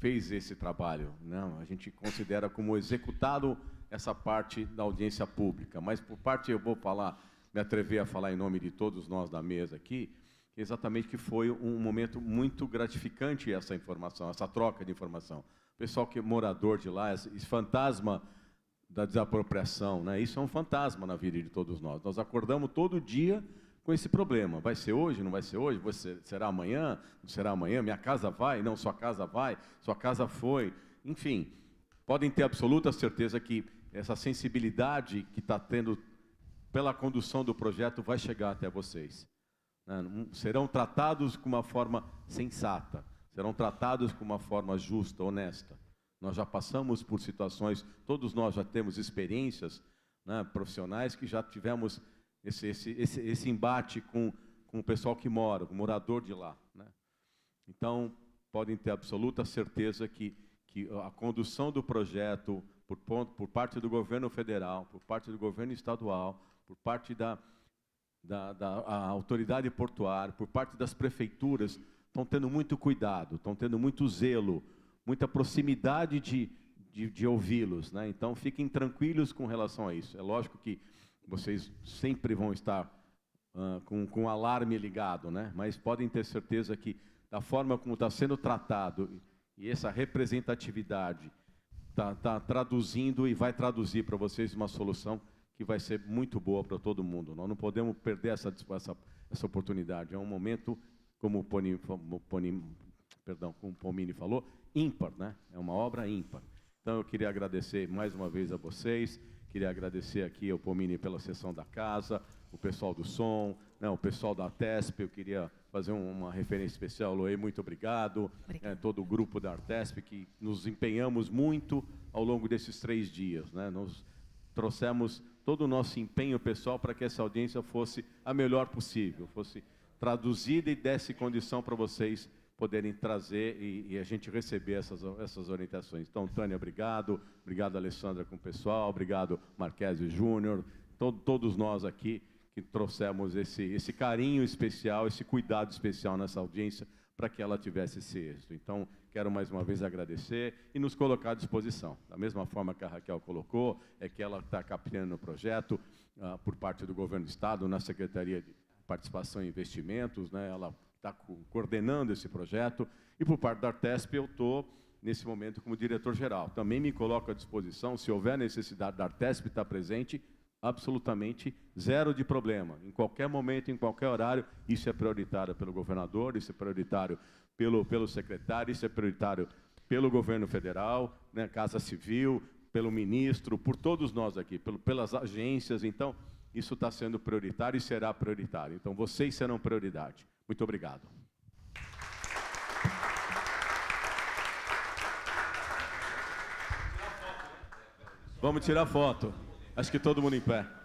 fez esse trabalho. Não, a gente considera como executado essa parte da audiência pública. Mas por parte, eu vou falar me atrever a falar em nome de todos nós da mesa aqui, exatamente que foi um momento muito gratificante essa informação, essa troca de informação. O pessoal que é morador de lá, esse fantasma da desapropriação, né? isso é um fantasma na vida de todos nós. Nós acordamos todo dia com esse problema. Vai ser hoje, não vai ser hoje? Você, será amanhã? Não será amanhã? Minha casa vai? Não, sua casa vai? Sua casa foi? Enfim, podem ter absoluta certeza que essa sensibilidade que está tendo pela condução do projeto, vai chegar até vocês. Né? Serão tratados com uma forma sensata, serão tratados com uma forma justa, honesta. Nós já passamos por situações, todos nós já temos experiências né, profissionais que já tivemos esse, esse, esse, esse embate com, com o pessoal que mora, o morador de lá. Então, podem ter absoluta certeza que, que a condução do projeto por, por parte do governo federal, por parte do governo estadual, por parte da, da, da autoridade portuária, por parte das prefeituras, estão tendo muito cuidado, estão tendo muito zelo, muita proximidade de, de, de ouvi-los. Né? Então, fiquem tranquilos com relação a isso. É lógico que vocês sempre vão estar uh, com, com o alarme ligado, né? mas podem ter certeza que, da forma como está sendo tratado, e essa representatividade está tá traduzindo e vai traduzir para vocês uma solução que vai ser muito boa para todo mundo. Nós não podemos perder essa, essa, essa oportunidade. É um momento, como o Poni, Poni, perdão, como o Pomini falou, ímpar, né? É uma obra ímpar. Então eu queria agradecer mais uma vez a vocês, queria agradecer aqui ao Pomini pela sessão da casa, o pessoal do som, né, o pessoal da TESP, eu queria fazer uma referência especial, Loê, muito obrigado, é, todo o grupo da Artesp, que nos empenhamos muito ao longo desses três dias. Né, nós trouxemos todo o nosso empenho pessoal para que essa audiência fosse a melhor possível, fosse traduzida e desse condição para vocês poderem trazer e, e, a gente receber essas, essas orientações. Então, Tânia, obrigado. Obrigado, Alessandra, com o pessoal. Obrigado, Marquese Júnior. Todo, todos nós aqui que trouxemos esse, esse carinho especial, esse cuidado especial nessa audiência para que ela tivesse esse êxito. Então, quero mais uma vez agradecer e nos colocar à disposição. Da mesma forma que a Raquel colocou, é que ela está captando o projeto uh, por parte do governo do Estado, na Secretaria de Participação e Investimentos, né, ela está coordenando esse projeto, e por parte da Artesp eu estou, nesse momento, como diretor-geral. Também me coloco à disposição, se houver necessidade da Artesp estar presente, absolutamente zero de problema. Em qualquer momento, em qualquer horário, isso é prioritário pelo governador, isso é prioritário pelo, pelo secretário, isso é prioritário pelo governo federal, né, Casa Civil, pelo ministro, por todos nós aqui, pelo, pelas agências. Então, isso está sendo prioritário e será prioritário. Então, vocês serão prioridade. Muito obrigado. Vamos tirar foto. Acho que todo mundo em pé.